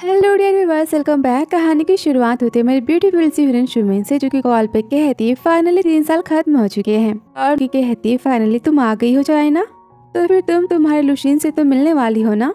Hello dear viewers welcome back कहानी की शुरुआत होती है मेरी ब्यूटीफुल सी शुमिन से जो कि कॉल पे कहती है फाइनली तीन साल खत्म हो चुके हैं। और की कहती है फाइनली तुम आ गई हो जाए ना तो फिर तुम तुम्हारे लुशीन से तो मिलने वाली हो ना?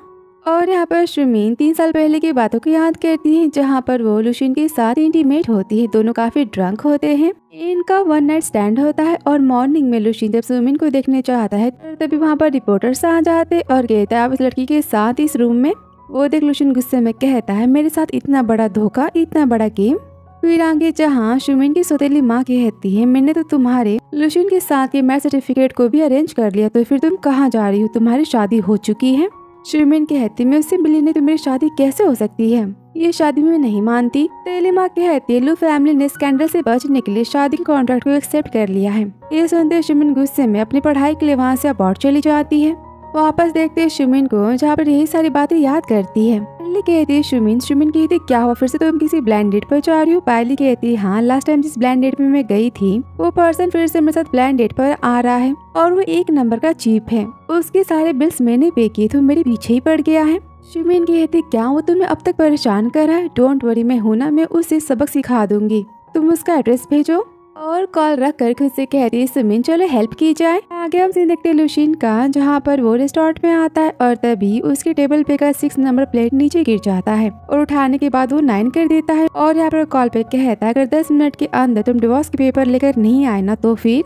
और यहाँ पर शुमीन तीन साल पहले की बातों को याद करती है, जहाँ पर वो लुशीन के साथ इंटीमेट होती है। दोनों काफ़ी ड्रंक होते हैं। इनका वन नाइट स्टैंड होता है और मॉर्निंग में लुशीन जब सुमिन को देखने चाहता है तभी वहाँ पर रिपोर्टर्स आ जाते और कहते हैं, आप इस लड़की के साथ इस रूम में वो देख लुशिन गुस्से में कहता है, मेरे साथ इतना बड़ा धोखा, इतना बड़ा गेम? फिर आगे जहाँ शुमिन की सौतेली माँ कहती है, मैंने तो तुम्हारे लुशिन के साथ के मैरिज सर्टिफिकेट को भी अरेंज कर लिया तो फिर तुम कहाँ जा रही हो? तुम्हारी शादी हो चुकी है? शुमिन कहती, मैं उससे मिली नहीं तो मेरी शादी कैसे हो सकती है? ये शादी में नहीं मानती। तेली माँ कहती है लू फैमिली ने स्कैंडल से बचने के लिए शादी कॉन्ट्रैक्ट को एक्सेप्ट कर लिया है। ये सुनते शुमिन गुस्से में अपनी पढ़ाई के लिए वहाँ से अबॉर्ड चली जाती है। वापस देखते हैं शुमिन को, जहाँ पर यही सारी बातें याद करती है। पहले कहती है, शुमिन शुमिन कहती, क्या हुआ? फिर से तुम किसी ब्लैंड डेट पर जा रही हो? पायली कहती है हाँ लास्ट टाइम जिस ब्लैंड डेट में मैं गई थी, वो पर्सन फिर से मेरे साथ ब्लैंड डेट पर आ रहा है, और वो एक नंबर का चीप है। उसके सारे बिल्स मैंने पे किए थे मेरे पीछे ही पड़ गया है। शुमिन कहती, क्या वो तुम्हें अब तक परेशान कर रहा है? डोंट वरी मैं हूँ ना, मैं उसे सबक सिखा दूँगी। तुम उसका एड्रेस भेजो और कॉल रख कर खुद से कहती है, सुमिन, चलो हेल्प की जाए। आगे हम सीन देखते लुशीन का, जहाँ पर वो रेस्टोरेंट में आता है और तभी उसके टेबल पे का सिक्स नंबर प्लेट नीचे गिर जाता है और उठाने के बाद वो नाइन कर देता है और यहाँ पर कॉल पे कहता है, अगर दस मिनट के अंदर तुम डिवोर्स के पेपर लेकर नहीं आए ना तो फिर?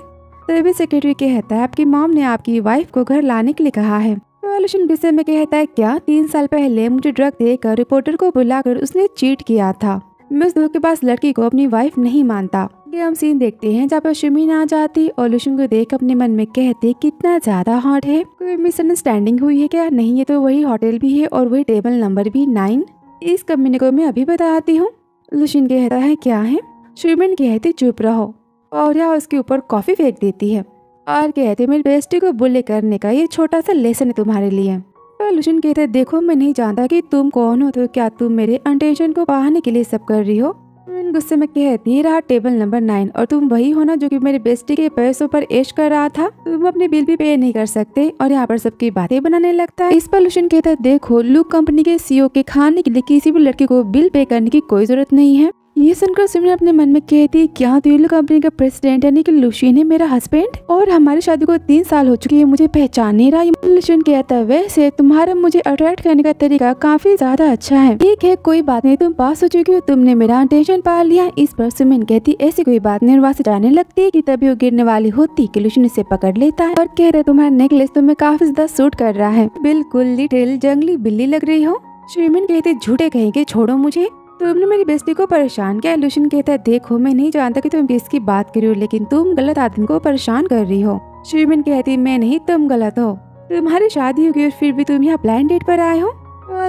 तभी सेक्रेटरी कहता है, आपकी मॉम ने आपकी वाइफ को घर लाने के लिए कहा है। लुशीन गुस्से में कहता है, क्या तीन साल पहले मुझे ड्रग देकर रिपोर्टर को बुलाकर उसने चीट किया था? मैं उस के पास लड़की को अपनी वाइफ नहीं मानता। ये हम सीन देखते हैं जहाँ पर शुमीन आ जाती और लुशन को देख अपने मन में कहते कितना ज़्यादा हॉट है। कोई मिसअंडरस्टैंडिंग हुई है क्या? नहीं, ये तो वही होटल भी है और वही टेबल नंबर भी नाइन इस कमीने को मैं अभी बताती हूँ। लुशन कहता है, क्या है? शुमिन कहती, चुप रहो। और यहाँ उसके ऊपर कॉफ़ी फेंक देती है। और कहते, मेरी बेस्टी को बुले करने का ये छोटा सा लेसन है तुम्हारे लिए। तो लुशन कहते, देखो, मैं नहीं जानता कि तुम कौन हो तो क्या तुम मेरे अटेंशन को पाने के लिए सब कर रही हो? गुस्से में कहती रहा टेबल नंबर नाइन, और तुम वही हो ना जो कि मेरे बेस्टी के पैसों पर ऐश कर रहा था? तुम अपने बिल भी पे नहीं कर सकते, और यहाँ पर सबकी बातें बनाने लगता है। इस पर लुशन कहता है देखो लुक कंपनी के सीईओ के खाने के लिए किसी भी लड़के को बिल पे करने की कोई ज़रूरत नहीं है। ये सुनकर सिमरन अपने मन में कहती, क्या तुल कंपनी का प्रेसिडेंट यानी कि लुशियन? है मेरा हस्बैंड और हमारी शादी को तीन साल हो चुकी है मुझे पहचान नहीं रहा। लुशियन कहता है, वैसे तुम्हारा मुझे अट्रैक्ट करने का तरीका काफ़ी ज़्यादा अच्छा है। ठीक है, कोई बात नहीं, तुम पास हो चुकी हो, तुमने मेरा टेंशन पा लिया। इस पर सुमिन कहती, ऐसी कोई बात नहीं वहाँ से जाने लगती है की तभी वो गिरने वाली होती। की लुशियन इसे पकड़ लेता है और कह रहे तुम्हारा नेकलेस तुम्हें काफ़ी ज़्यादा सूट कर रहा है। बिल्कुल लिटिल जंगली बिल्ली लग रही हो। श्रीमिन कहते, झूठे कहेंगे, छोड़ो मुझे। तुमने मेरी बेस्ती को परेशान किया लुशन कहता है देखो, मैं नहीं जानता कि तुम बेस की बात कर रही हो, लेकिन तुम गलत आदमी को परेशान कर रही हो। श्रीमिन कहती, मैं नहीं, तुम गलत हो। तुम्हारी शादी होगी और फिर भी तुम यहाँ प्लान डेट पर आए हो?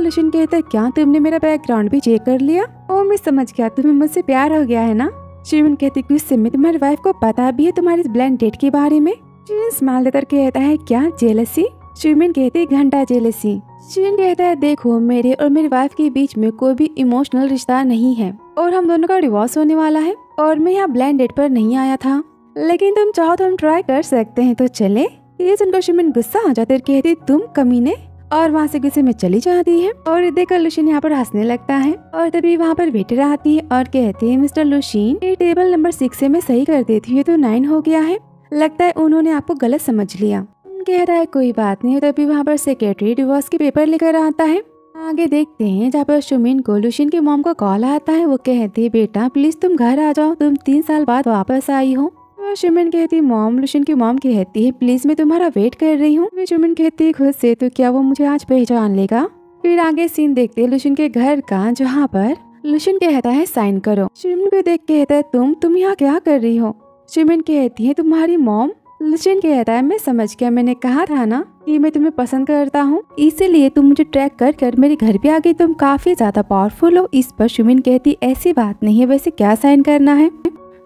लुशन कहता है क्या तुमने मेरा बैकग्राउंड भी चेक कर लिया? ओ, मैं समझ गया, तुम्हें मुझसे प्यार हो गया, है ना? श्रीमिन कहती गुस्से में तुम्हारी वाइफ को पता भी है तुम्हारी ब्लैंड डेट के बारे में? स्माइल देकर कहता है, क्या जेलसी श्रीमिन कहती, घंटा जेलसी शिन कहता है, देखो, मेरे और मेरी वाइफ के बीच में कोई भी इमोशनल रिश्ता नहीं है और हम दोनों का डिवोर्स होने वाला है और मैं यहाँ ब्लैंड डेट पर नहीं आया था। लेकिन तुम चाहो तो हम ट्राई कर सकते हैं तो चले। ये सुनकर शिमिन गुस्सा आ जाते कहती तुम कमीने और वहाँ से गुस्से में चली जाती है और देखकर लुशीन यहाँ पर हंसने लगता है और तभी वहाँ पर वेटर आती है और कहती है, मिस्टर लुशीन, ये टेबल नंबर सिक्स से मैं सही कर देती हूँ तो नाइन हो गया है। लगता है उन्होंने आपको गलत समझ लिया। कह रहा है, कोई बात नहीं। तभी वहाँ पर सेक्रेटरी डिवोर्स के पेपर लेकर आता है। आगे देखते हैं, जहाँ पर सुमिन को लुशिन की मोम का कॉल आता है, वो कहती है, बेटा प्लीज़ तुम घर आ जाओ, तुम तीन साल बाद वापस आई हो। तो सुमिन कहती मॉम लुशिन की मॉम कहती है प्लीज़ मैं तुम्हारा वेट कर रही हूँ। सुमिन कहती है, खुद से तो क्या वो मुझे आज पहचान लेगा? फिर आगे सीन देखते हैं लुशिन के घर का, जहाँ पर लुशिन कहता है साइन करो। सुमिन को देख कहता है, तुम तुम यहाँ क्या कर रही हो? सुमिन कहती है, तुम्हारी मॉम लुचिन कहता है, मैं समझ गया, मैंने कहा था ना कि मैं तुम्हें पसंद करता हूँ। इसीलिए तुम मुझे ट्रैक कर कर मेरे घर पे आ गई। तुम काफ़ी ज़्यादा पावरफुल हो। इस पर शुमिन कहती, ऐसी बात नहीं है, वैसे क्या साइन करना है?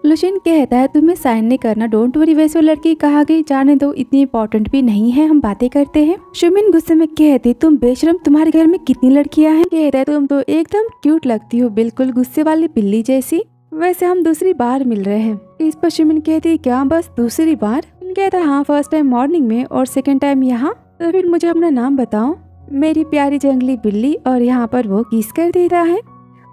लुशिन कहता है, तुम्हें साइन नहीं करना डोंट वरी वैसे वो लड़की कहा गई? जाने दो, इतनी इंपॉर्टेंट भी नहीं है, हम बातें करते हैं। शुमिन गुस्से में कहती, तुम बेशरम, तुम्हारे घर में कितनी लड़कियाँ हैं? कहता है, तुम तो एकदम क्यूट लगती हो, बिल्कुल गुस्से वाली बिल्ली जैसी। वैसे हम दूसरी बार मिल रहे हैं। इस पर शुमिन कहती, क्या, बस दूसरी बार? कहता हाँ फ़र्स्ट टाइम मॉर्निंग में और सेकेंड टाइम यहाँ. तो फिर मुझे अपना नाम बताओ। मेरी प्यारी जंगली बिल्ली और यहाँ पर वो किस कर देता है?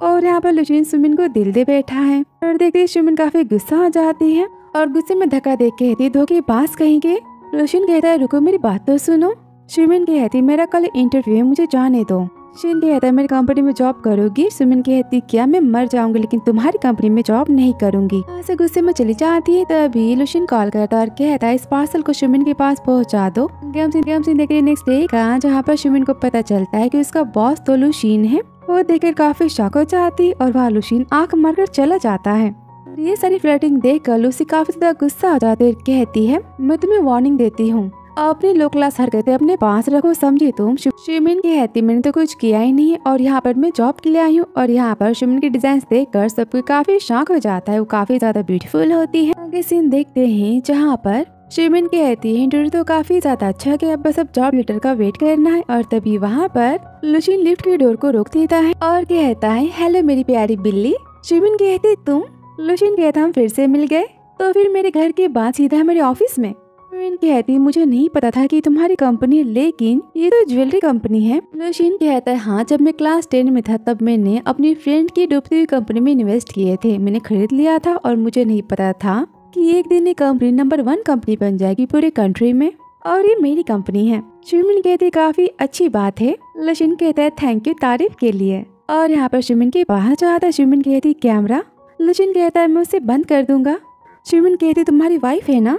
और यहाँ पर लुशिन सुमिन को दिल दे बैठा है। और देखते सुमिन काफ़ी गुस्सा हो जाती है और गुस्से में धक्का देख कहती, धोखे बास कहेंगे लुशिन कहता है, रुको, मेरी बात तो सुनो। सुमिन कहती, मेरा कल इंटरव्यू है, मुझे जाने दो। शिन है मेरी कंपनी में जॉब करोगी? सुमिन कहती क्या मैं मर जाऊँगी, लेकिन तुम्हारी कंपनी में जॉब नहीं करूँगी. ऐसे गुस्से में चली जाती है, तभी लुशिन कॉल करता और कहता है, इस पार्सल को सुमिन के पास पहुँचा दो. गेम सिंह गेम सिंह देखे नेक्स्ट डे का जहाँ पर सुमिन को पता चलता है की उसका बॉस तो लुशीन है। वो देखकर काफ़ी शौक हो जाती और वह लुशीन आँख मारकर चला जाता है। ये सारी फ्लर्टिंग देख कर लूसी काफ़ी ज़्यादा गुस्सा हो जाती है कहती है, मैं तुम्हें वार्निंग देती हूँ। अपनी लो क्लास हरकतें अपने पास रखो, समझी तुम। शिवमिन की कहती मैंने तो कुछ किया ही नहीं, और यहाँ पर मैं जॉब के लिए आई हूँ, और यहाँ पर शिमिन की डिज़ाइन देख कर सबको काफ़ी शौक हो जाता है, वो काफ़ी ज़्यादा ब्यूटीफुल होती है। आगे सीन देखते हैं, जहाँ पर शिवमिन कहती है इंटरव्यू तो काफ़ी ज़्यादा अच्छा कि अब बस अब जॉब लेटर का वेट करना है, और तभी वहाँ पर लुचिन लिफ्ट की डोर को रोक देता है, और कहता है हेलो मेरी प्यारी बिल्ली। शिमिन कहती, तुम? लुचिन कहता, हम फिर से मिल गए। तो फिर मेरे घर के बाद सीधा मेरे ऑफ़िस में शिमिन कहती, मुझे नहीं पता था कि तुम्हारी कंपनी लेकिन ये तो ज्वेलरी कंपनी है। लुशिन कहता, है हाँ जब मैं क्लास टेन में था, तब मैंने अपनी फ्रेंड की डूबती हुई कंपनी में इन्वेस्ट किए थे। मैंने खरीद लिया था और मुझे नहीं पता था कि एक दिन ये कंपनी नंबर वन कंपनी बन जाएगी पूरे कंट्री में, और ये मेरी कंपनी है। शिमिन कहती, काफ़ी अच्छी बात है। लशिन कहता है थैंक यू तारीफ़ के लिए। और यहाँ पर शिमिन के बाहर जाता है शिमिन कहती कैमरा लशिन कहता है मैं उसे बंद कर दूँगा। शिमिन कहती, तुम्हारी वाइफ है ना?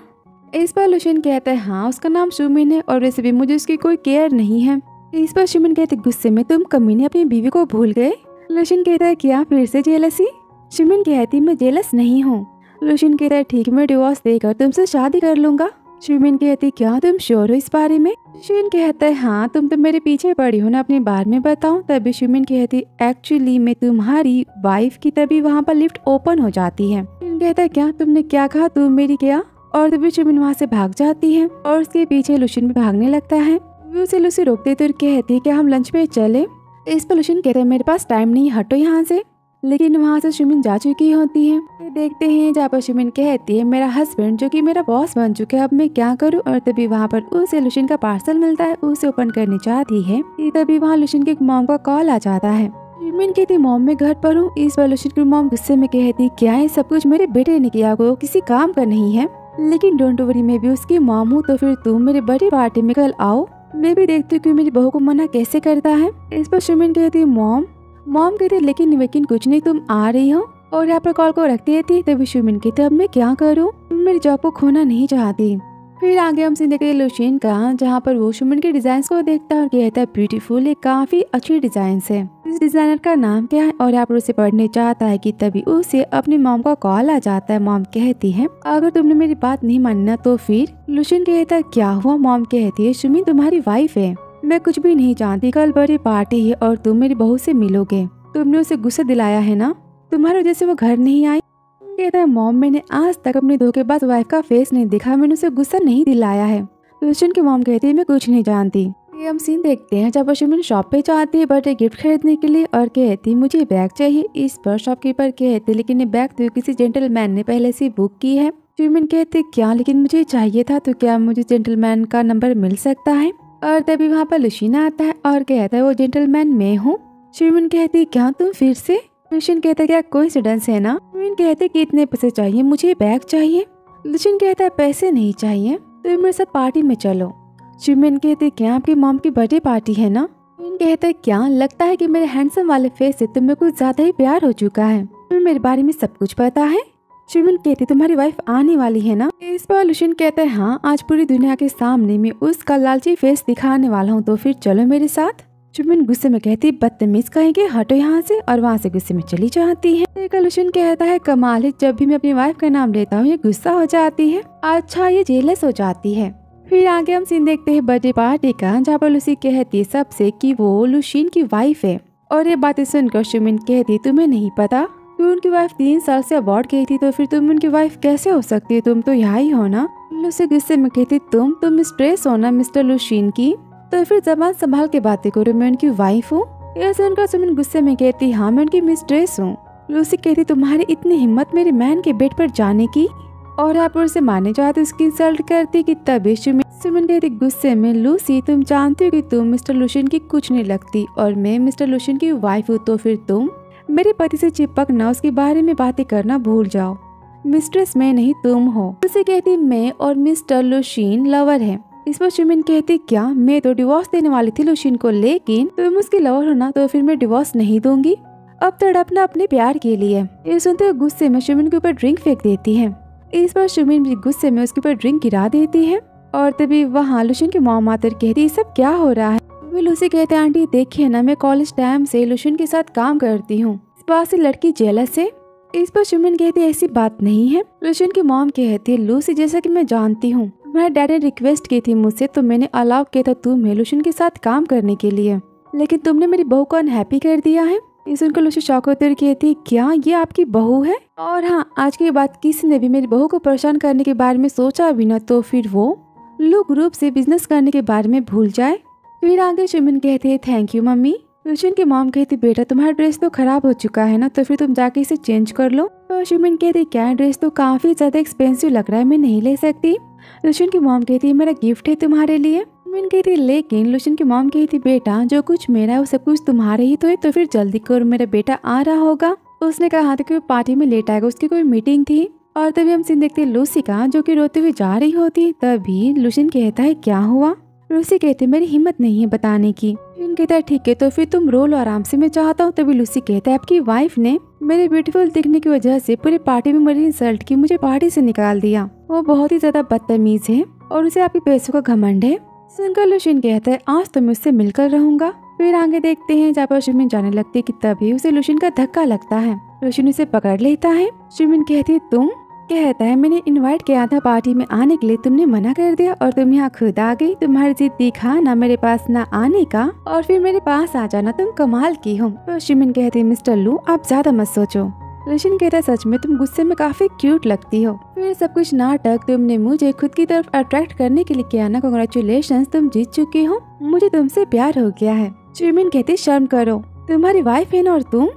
इस पर लुशिन कहता है हाँ उसका नाम सुमिन है और वैसे भी मुझे उसकी कोई केयर नहीं है। इस पर शिमिन कहते, गुस्से में तुम कमीने अपनी बीवी को भूल गए? लुशिन कहता है, क्या फिर से जेलसी शिमिन कहती, मैं जेलस नहीं हूँ। लुशिन कहता है, ठीक मैं डिवोर्स देकर तुमसे शादी कर लूँगा। शिमिन कहती, क्या तुम श्योर हो इस बारे में? शिमिन कहता है हाँ तुम तो मेरे पीछे पड़ी हो ना अपने बारे में बताओ तभी शिमिन कहती एक्चुअली मैं तुम्हारी वाइफ की तभी वहाँ पर लिफ्ट ओपन हो जाती है। कहता है, क्या तुमने क्या कहा? तुम मेरी क्या और तभी शिमिन वहाँ से भाग जाती है और उसके पीछे लुशिन भी भागने लगता है। उसे लुसी रोक देती और कहती है कि हम लंच पे चले। इस पर लुशिन कहते हैं, मेरे पास टाइम नहीं, हटो यहाँ से। लेकिन वहाँ से शिमिन जा चुकी होती है। देखते हैं, जहाँ पर शिमिन कहती है, मेरा हस्बैंड जो कि मेरा बॉस बन चुका है, अब मैं क्या करूँ? और तभी वहाँ पर उसे लुशिन का पार्सल मिलता है, उसे ओपन करनी चाहती है। तभी वहाँ लुशिन के मॉम का कॉल आ जाता है। शिमिन कहती मॉम, मैं घर पर हूँ। इस पर लुशिन की मॉम गुस्से में कहती क्या है सब कुछ मेरे बेटे ने किया? किसी काम का नहीं है? लेकिन डोंट वरी मैं भी उसकी मामू हूँ तो फिर तुम मेरे बड़ी पार्टी में कल आओ। मैं भी देखती हूँ कि मेरी बहू को मना कैसे करता है। इस पर सुमिन कहती मॉम मॉम कहती लेकिन लेकिन कुछ नहीं, तुम आ रही हो और यहाँ पर कॉल को रखती थी तभी सुमिन कहते अब मैं क्या करूँ? मेरी जॉब को खोना नहीं चाहती। फिर आगे हम सीन देखते लुशीन का, जहाँ पर वो सुमिन के डिज़ाइन को देखता है और कहता है ब्यूटीफुल काफ़ी अच्छी डिज़ाइन है। इस डिज़ाइनर का नाम क्या है? और यहाँ पर उसे पढ़ने चाहता है कि तभी उसे अपनी मॉम का कॉल आ जाता है। मॉम कहती है, अगर तुमने मेरी बात नहीं मानना तो फिर? लुशिन कहता है, क्या हुआ? मॉम कहती है सुमिन तुम्हारी वाइफ है। मैं कुछ भी नहीं जानती। कल बड़ी पार्टी है और तुम मेरी बहू से मिलोगे। तुमने उसे गुस्सा दिलाया है ना? तुम्हारी वजह से वो घर नहीं आई। कहता है, मॉम, मैंने आज तक अपनी धोखेबाज वाइफ का फेस नहीं देखा, मैंने उसे गुस्सा नहीं दिलाया है। क्रिश्चियन की मॉम कहती है, मैं कुछ नहीं जानती। हम सीन देखते हैं जब अश्विन शॉप पे जाती है बर्थडे गिफ्ट खरीदने के लिए और कहती मुझे बैग चाहिए। इस पर शॉपकीपर कहते लेकिन ये बैग तो किसी जेंटलमैन ने पहले से बुक की है। शिमिन कहते क्या लेकिन मुझे चाहिए था तो क्या मुझे जेंटलमैन का नंबर मिल सकता है? और तभी वहाँ पर लुशीना आता है और कहता है, वो जेंटलमैन मैं हूँ। शिमिन कहती क्या तुम फिर से लुशिन कहता है, क्या कोई है ना? शिमिन कहते कि, इतने पैसे चाहिए, मुझे बैग चाहिए। लुशिन कहता है, पैसे नहीं चाहिए तो मेरे साथ पार्टी में चलो। शिमिन कहते क्या आपकी मॉम की बर्थडे पार्टी है ना? कहते क्या? लगता है कि मेरे हैंडसम वाले फेस से तुम्हें कुछ ज़्यादा ही प्यार हो चुका है। तुम्हें मेरे बारे में सब कुछ पता है? शिमिन कहती तुम्हारी वाइफ आने वाली है ना? इस पर लुशिन कहते हैं हाँ आज पूरी दुनिया के सामने मैं उसका लालची फेस दिखाने वाला हूँ तो फिर चलो मेरे साथ। चुमिन गुस्से में कहती, बदतमीज कहेंगे, हटो यहाँ से, और वहाँ से गुस्से में चली जाती है। कलुशन कहता है, कमाल है, जब भी मैं अपनी वाइफ का नाम लेता हूँ, ये गुस्सा हो जाती है अच्छा ये जेलस हो जाती है। फिर आगे हम सीन देखते हैं बर्थडे पार्टी का। जहाँ पर लुसी कहती है सबसे कि वो लुशीन की वाइफ है। और ये बातें सुनकर शुमिन कहती, तुम्हें नहीं पता, तू उनकी वाइफ तीन साल से अबॉर्ड गई थी तो फिर तुम उनकी वाइफ कैसे हो सकती है? तुम तो यहाँ ही हो ना? लुसी गुस्से में कहती, तुम तुम स्ट्रेस हो ना मिस्टर लुशीन की? तो फिर जबान संभाल के बातें करो, मैं उनकी वाइफ हूँ। यह सुनकर सुमिन गुस्से में कहती हाँ मैं उनकी मिस्ट्रेस हूँ। लूसी कहती, तुम्हारी इतनी हिम्मत मेरे मैन के बेड पर जाने की? और आप उसे मारने जाते उसकी इंसल्ट करती कि तभी सुमिन सुमन कहती, गुस्से में लूसी तुम जानती हो कि तुम मिस्टर लुशन की कुछ नहीं लगती, और मैं मिस्टर लुशन की वाइफ हूँ तो फिर तुम मेरे पति से चिपकना उसके बारे में बातें करना भूल जाओ। मिस्ट्रेस मैं नहीं, तुम हो। उसे कहती, मैं और मिस्टर लुशीन लवर है। इस पर सुमिन कहती, क्या मैं तो डिवोर्स देने वाली थी लुशीन को, लेकिन तुम उसकी लवर हो ना तो फिर मैं डिवोर्स नहीं दूँगी। अब तड़पना अपने प्यार के लिए। ये सुनते हुए गुस्से में सुमिन के ऊपर ड्रिंक फेंक देती है। इस पर सुमिन भी गुस्से में उसके ऊपर ड्रिंक गिरा देती है। और तभी वहाँ लुशन की मॉम आकर कहती सब क्या हो रहा है? वे लूसी कहते, आंटी, देखिए ना, मैं कॉलेज टाइम से लुशिन के साथ काम करती हूँ। इस बात से लड़की जेलस है। इस पर सुमिन कहती, ऐसी बात नहीं है। लुशन की मॉम कहती है लूसी, जैसा कि मैं जानती हूँ। मेरा डैड ने रिक्वेस्ट की थी मुझसे तो मैंने अलाउ किया था तुम्हें लुशन के साथ काम करने के लिए। लेकिन तुमने मेरी बहू को अनहैप्पी कर दिया है। ये सुनकर लुशी शौक होते कहती क्या ये आपकी बहू है? और हाँ आज की बात, किसी ने भी मेरी बहू को परेशान करने के बारे में सोचा भी ना तो फिर वो लोग ग्रुप से बिज़नेस करने के बारे में भूल जाए। फिर आगे सुमिन कहते हैं थैंक यू मम्मी। रुचिन की मॉम कहती, बेटा, तुम्हारा ड्रेस तो खराब हो चुका है ना तो फिर तुम जाके इसे चेंज कर लो। तो सुमिन कहती, क्या ड्रेस तो काफ़ी ज़्यादा एक्सपेंसिव लग रहा है, मैं नहीं ले सकती। लुशन की मॉम कहती है मेरा गिफ्ट है तुम्हारे लिए? मिन कहती, लेकिन, लुशन की मॉम कहती, बेटा, जो कुछ मेरा है, वो सब कुछ तुम्हारे ही तो है तो फिर जल्दी करो, मेरा बेटा आ रहा होगा। उसने कहा था कि वो पार्टी में लेट आएगा? उसकी कोई मीटिंग थी। और तभी हम सीन देखते लूसी का, जो कि रोते हुए जा रही होती, तभी लुशन कहता है, क्या हुआ? लूसी कहती, मेरी हिम्मत नहीं है बताने की। कहता है ठीक है तो फिर तुम रो लो आराम से, मैं चाहता हूँ। तभी लूसी कहता है, आपकी वाइफ ने मेरे ब्यूटीफुल दिखने की वजह से पूरी पार्टी में मेरी इंसल्ट की, मुझे पार्टी से निकाल दिया। वो बहुत ही ज़्यादा बदतमीज है और उसे आपके पैसों का घमंड है। सुनकर लुशिन कहता है, आज तो मैं उससे मिलकर रहूँगा। फिर आगे देखते हैं, जहाँ पर शिमिन जाने लगती है कि तभी उसे लुशिन का धक्का लगता है। लुशिन उसे पकड़ लेता है। शिमिन कहती है, तुम कहता है, मैंने इनवाइट किया था पार्टी में आने के लिए, तुमने मना कर दिया और तुम यहाँ खुद आ गई। तुम्हारी जिद दिखा, ना मेरे पास, ना आने का। और फिर मेरे पास आ जाना, तुम कमाल की हो। तो शिमिन कहती मिस्टर लू, आप ज़्यादा मत सोचो। रशिन कहता सच में, तुम गुस्से में काफ़ी क्यूट लगती हो। फिर सब कुछ नाटक, तुमने मुझे खुद की तरफ़ अट्रैक्ट करने के लिए किया। ना कॉन्ग्रेचुलेशन तुम जीत चुकी हो। मुझे तुमसे प्यार हो गया है। चिमिन कहती शर्म करो। तुम्हारी वाइफ है ना और तुम?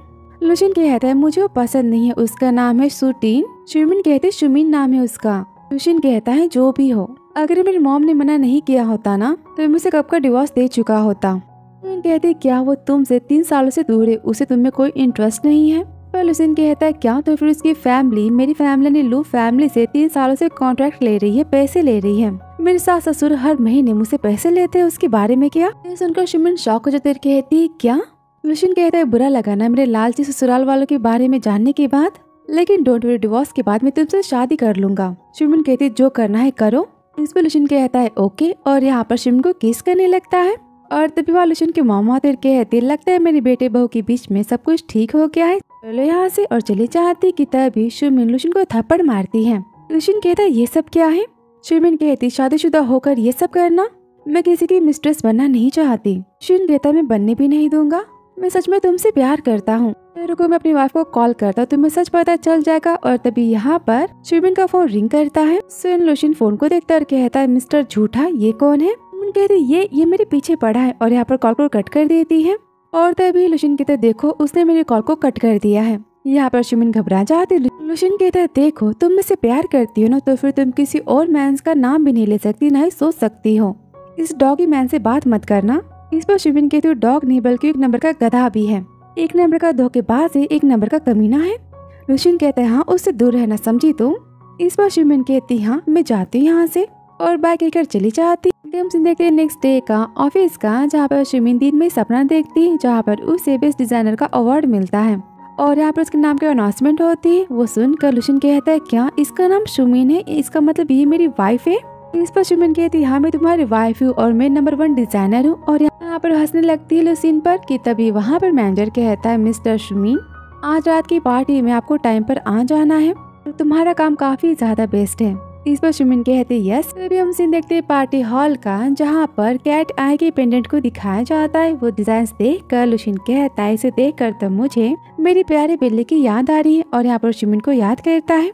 लुशिन कहता है, मुझे वो पसंद नहीं है, उसका नाम है सुटीन। शुमिन कहते शुमिन नाम है उसका। लुशिन कहता है, जो भी हो। अगर मेरी मॉम ने मना नहीं किया होता ना तो मुझे कब का डिवोर्स दे चुका होता? कहते क्या वो तुम तुमसे तीन सालों से दूर है? उसे तुम्हें कोई इंटरेस्ट नहीं है? पर लुसिन कहता है, क्या तो फिर उसकी फैमिली मेरी फैमिली ने लू फैमिली से तीन सालों से कॉन्ट्रैक्ट ले रही है, पैसे ले रही है। मेरे सास ससुर हर महीने मुझसे पैसे लेते हैं, उसके बारे में क्या? सुनकर शिमन शौक हो जाते कहती क्या? लुशिन कहता है बुरा लगा ना मेरे लालची ससुराल वालों के बारे में जानने के बाद? लेकिन डोंट वरी डिवोर्स के बाद मैं तुमसे शादी कर लूँगा। शिमन कहती, जो करना है करो। इस पर लुशिन कहता है ओके और यहाँ पर शिमन को किस करने लगता है। और तभी वहाँ लुशिन के मामा तेर कहती, लगता है मेरे बेटे बहू के बीच में सब कुछ ठीक हो गया है। चलो यहाँ से और चली जाती कि तभी शुमिन लुशिन को थप्पड़ मारती है। लुशिन कहता है ये सब क्या है? शुमिन कहती, शादीशुदा होकर ये सब करना? मैं किसी की मिस्ट्रेस बनना नहीं चाहती। शुन कहता, मैं बनने भी नहीं दूँगा। मैं सच में तुमसे प्यार करता हूँ। रुको, मैं अपनी वाइफ को कॉल करता हूँ। तुम्हें सच पता चल जाएगा और तभी यहाँ पर शुबिन का फ़ोन रिंग करता है। सुन लुशिन फ़ोन को देखता और कहता है, मिस्टर झूठा, ये कौन है? कहते ये ये मेरे पीछे पड़ा है और यहाँ पर कॉल को कट कर देती है। और तभी लुशिन कहते देखो, उसने मेरे कॉल को कट कर दिया है। यहाँ पर शुमिन घबरा जाती लुशिन कहते देखो, तुम मुझसे प्यार करती हो ना तो फिर तुम किसी और मैन का नाम भी नहीं ले सकती, ना ही सोच सकती हो। इस डॉगी मैन से बात मत करना। इस पर शुमिन कहती डॉग नहीं, बल्कि एक नंबर का गधा भी है। एक नंबर का धोखेबाज है एक नंबर का कमीना है। लुशिन कहते हैं हाँ उससे दूर रहना समझी तुम। इस पर शुमिन कहती हाँ मैं जाती हूँ यहाँ से, और बाइक लेकर चली जाती हम देखते नेक्स्ट डे का ऑफ़िस का, जहाँ पर शुमिन दिन में सपना देखती है, जहाँ पर उसे बेस्ट डिज़ाइनर का अवार्ड मिलता है। और यहाँ पर उसके नाम की अनाउंसमेंट होती है। वो सुनकर लुशन कहता है, क्या इसका नाम शुमिन है? इसका मतलब ये मेरी वाइफ है? इस पर शुमिन कहती है, मैं तुम्हारी वाइफ हूँ और मैं नंबर वन डिज़ाइनर हूँ और यहाँ पर हंसने लगती है लुसिन पर कि तभी वहाँ पर मैनेजर कहता है मिस्टर शुमिन आज रात की पार्टी में आपको टाइम पर आ जाना है। तुम्हारा काम काफ़ी ज़्यादा बेस्ट है। इस पर सुमिन कहते यस अभी हम सीन देखते हैं पार्टी हॉल का, जहाँ पर कैट आई के पेंडेंट को दिखाया जाता है। वो डिज़ाइन देख कर लुशिन कहता है, इसे देख कर तो मुझे मेरी प्यारी बिल्ली की याद आ रही है और यहाँ पर सुमिन को याद करता है।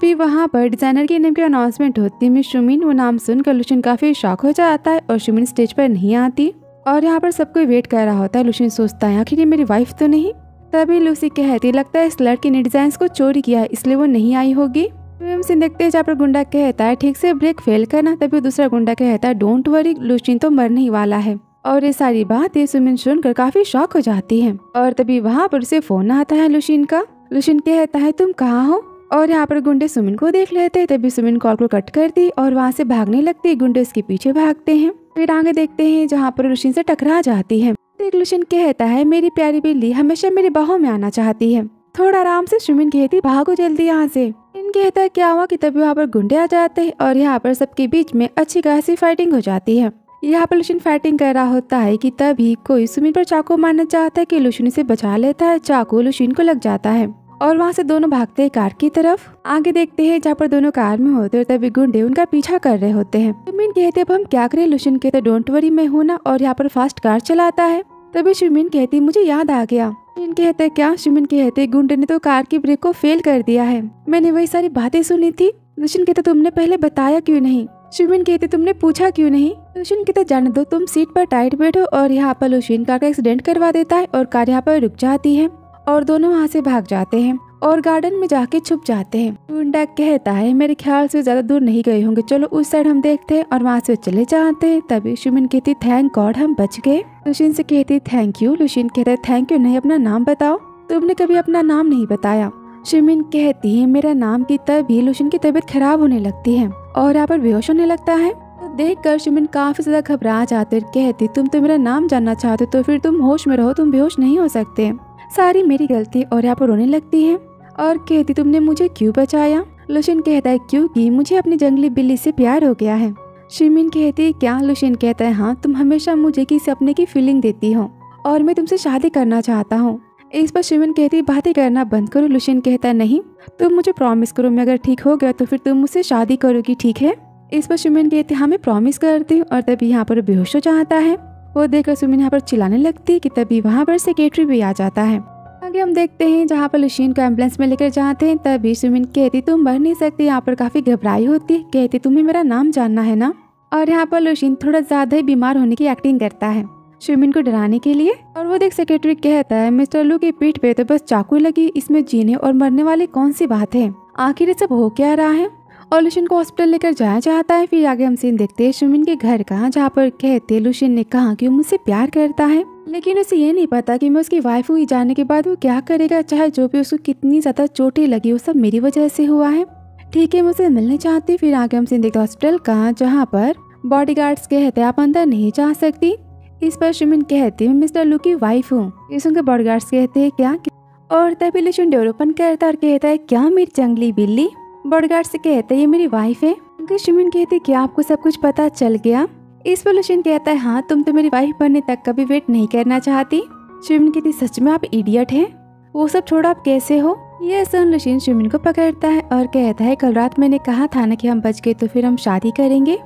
फिर वहाँ पर डिज़ाइनर के नेम की अनाउंसमेंट होती है सुमिन वो नाम सुनकर लुशिन काफ़ी शॉक हो जाता है और सुमिन स्टेज पर नहीं आती। और यहाँ पर सब कोई वेट कर रहा होता है। लुशिन सोचता है, आखिर ये मेरी वाइफ तो नहीं? तभी लूसी कहती, लगता है इस लड़की ने डिज़ाइन को चोरी किया इसलिए वो नहीं आई होगी। हम सीन देखते हैं, जहाँ पर गुंडा कहता है, ठीक से ब्रेक फेल करना। तभी दूसरा गुंडा कहता है डोंट वरी लुशिन तो मरने ही वाला है। और ये सारी बात ये सुमिन सुनकर काफ़ी शॉक हो जाती है। और तभी वहाँ पर उसे फ़ोन आता है लुशिन का। लुशिन कहता है, तुम कहाँ हो? और यहाँ पर गुंडे सुमिन को देख लेते हैं तभी सुमिन कॉल को कट कर दी और वहाँ से भागने लगती। है गुंडे उसके पीछे भागते हैं। फिर आगे देखते हैं, जहाँ पर लुशिन से टकरा जाती है। लुशिन कहता है, मेरी प्यारी बिल्ली हमेशा मेरी बाहों में आना चाहती है। थोड़ा आराम से सुमिन कहती, भागो जल्दी यहाँ से। इन कहता है क्या हुआ कि तभी वहाँ पर गुंडे आ जाते हैं और यहाँ पर सबके बीच में अच्छी खासी फाइटिंग हो जाती है? यहाँ पर लुशिन फाइटिंग कर रहा होता है कि तभी कोई सुमिन पर चाकू मारना चाहता है कि लुशिन से बचा लेता है। चाकू लुशिन को लग जाता है। और वहाँ से दोनों भागते हैं कार की तरफ़। आगे देखते हैं जहाँ पर दोनों कार में होते हैं तभी गुंडे उनका पीछा कर रहे होते हैं। सुमिन कहते अब हम क्या करें? लुशिन कहते डोंट वरी मैं हूँ ना और यहाँ पर फास्ट कार चलाता है। तभी शुमिन कहती, मुझे याद आ गया। शुमिन कहते क्या? शुमिन कहते गुंडे ने तो कार की ब्रेक को फेल कर दिया है। मैंने वही सारी बातें सुनी थी। लुशिन कहते, तुमने पहले बताया क्यों नहीं? शुमिन कहते, तुमने पूछा क्यों नहीं? लुशिन कहते, जाने दो, तुम सीट पर टाइट बैठो और यहाँ पर लुशिन कार का एक्सीडेंट करवा देता है और कार यहाँ पर रुक जाती है। और दोनों वहाँ से भाग जाते हैं और गार्डन में जाके छुप जाते हैं। गुंडा कहता है, मेरे ख्याल से ज़्यादा दूर नहीं गए होंगे। चलो उस साइड हम देखते हैं और वहाँ से चले जाते हैं। तभी सुमिन कहती, थैंक गॉड, हम बच गए। लुशिन से कहती, थैंक यू। लुशिन कहते, थैंक यू, नहीं, अपना नाम बताओ। तुमने कभी अपना नाम नहीं बताया। शुमिन कहती है मेरा नाम की तभी लुशिन की तबीयत खराब होने लगती है और यहाँ पर बेहोश होने लगता है। तो देख कर शुमिन काफ़ी ज़्यादा घबरा जाते कहती, तुम तो मेरा नाम जानना चाहते हो तो फिर तुम होश में रहो, तुम बेहोश नहीं हो सकते। सारी मेरी गलती और यहाँ पर रोने लगती है। और कहती तुमने मुझे क्यों बचाया? लुशिन कहता है, क्योंकि मुझे अपनी जंगली बिल्ली से प्यार हो गया है। शिमिन कहती है, क्या? लुशिन कहता है हाँ तुम हमेशा मुझे किसी अपने की फीलिंग देती हो और मैं तुमसे शादी करना चाहता हूँ। इस पर शिमिन कहती बातें करना बंद करो। लुशिन कहता है, नहीं, तुम मुझे प्रॉमिस करो, मैं अगर ठीक हो गया तो फिर तुम मुझसे शादी करोगी, ठीक है? इस पर शिमिन कहती हाँ मैं प्रॉमिस करती हूँ और तभी यहाँ पर बेहोश हो जाता है। वो देखकर सुमिन यहाँ पर चिल्लाने लगती कि तभी वहाँ पर सेक्रेटरी भी आ जाता है। आगे हम देखते हैं, जहाँ पर लुशीन को एंबुलेंस में लेकर जाते हैं, तभी सुमिन कहती, तुम बढ़ नहीं सकती, यहाँ पर काफ़ी घबराई होती कहती, तुम्हें मेरा नाम जानना है ना? और यहाँ पर लुशीन थोड़ा ज़्यादा ही बीमार होने की एक्टिंग करता है। सुमिन को डराने के लिए, और वो देख सेक्रेटरी कहता है, मिस्टर लू की पीठ पे तो बस चाकू लगी, इसमें जीने और मरने वाली कौन सी बात है? आखिर सब हो क्या रहा है? और लुशिन को हॉस्पिटल लेकर जाया चाहता है। फिर आगे हम सीन देखते हैं सुमिन के घर का जहाँ पर कहते लुशिन ने कहा कि वो मुझसे प्यार करता है। लेकिन उसे ये नहीं पता कि मैं उसकी वाइफ हुई। जाने के बाद वो क्या करेगा, चाहे जो भी उसको कितनी ज़्यादा चोटें लगी, वो सब मेरी वजह से हुआ है। ठीक है, मैं उसे मिलने चाहती फिर आगे हम सीन देखते हॉस्पिटल का जहाँ पर बॉडी गार्ड्स कहते आप अंदर नहीं जा सकती। इस पर सुमिन कहती मैं मिस्टर लू की वाइफ हूँ। इस उनके बॉडी गार्ड्स कहते हैं, क्या और तभी लुशिन डोर ओपन करता और कहता है, क्या मेरी जंगली बिल्ली? बॉडीगार्ड से कहते है ये मेरी वाइफ है। उनके शिमिन कहते क्या आपको सब कुछ पता चल गया। इस पर लुशिन कहता है हाँ तुम तो मेरी वाइफ बनने तक कभी वेट नहीं करना चाहती। शिमिन कहती, सच में आप इडियट हैं? वो सब छोड़ा, आप कैसे हो? यह सुन लुशिन शिमिन को पकड़ता है और कहता है, कल रात मैंने कहा था ना कि हम बच गए तो फिर हम शादी करेंगे?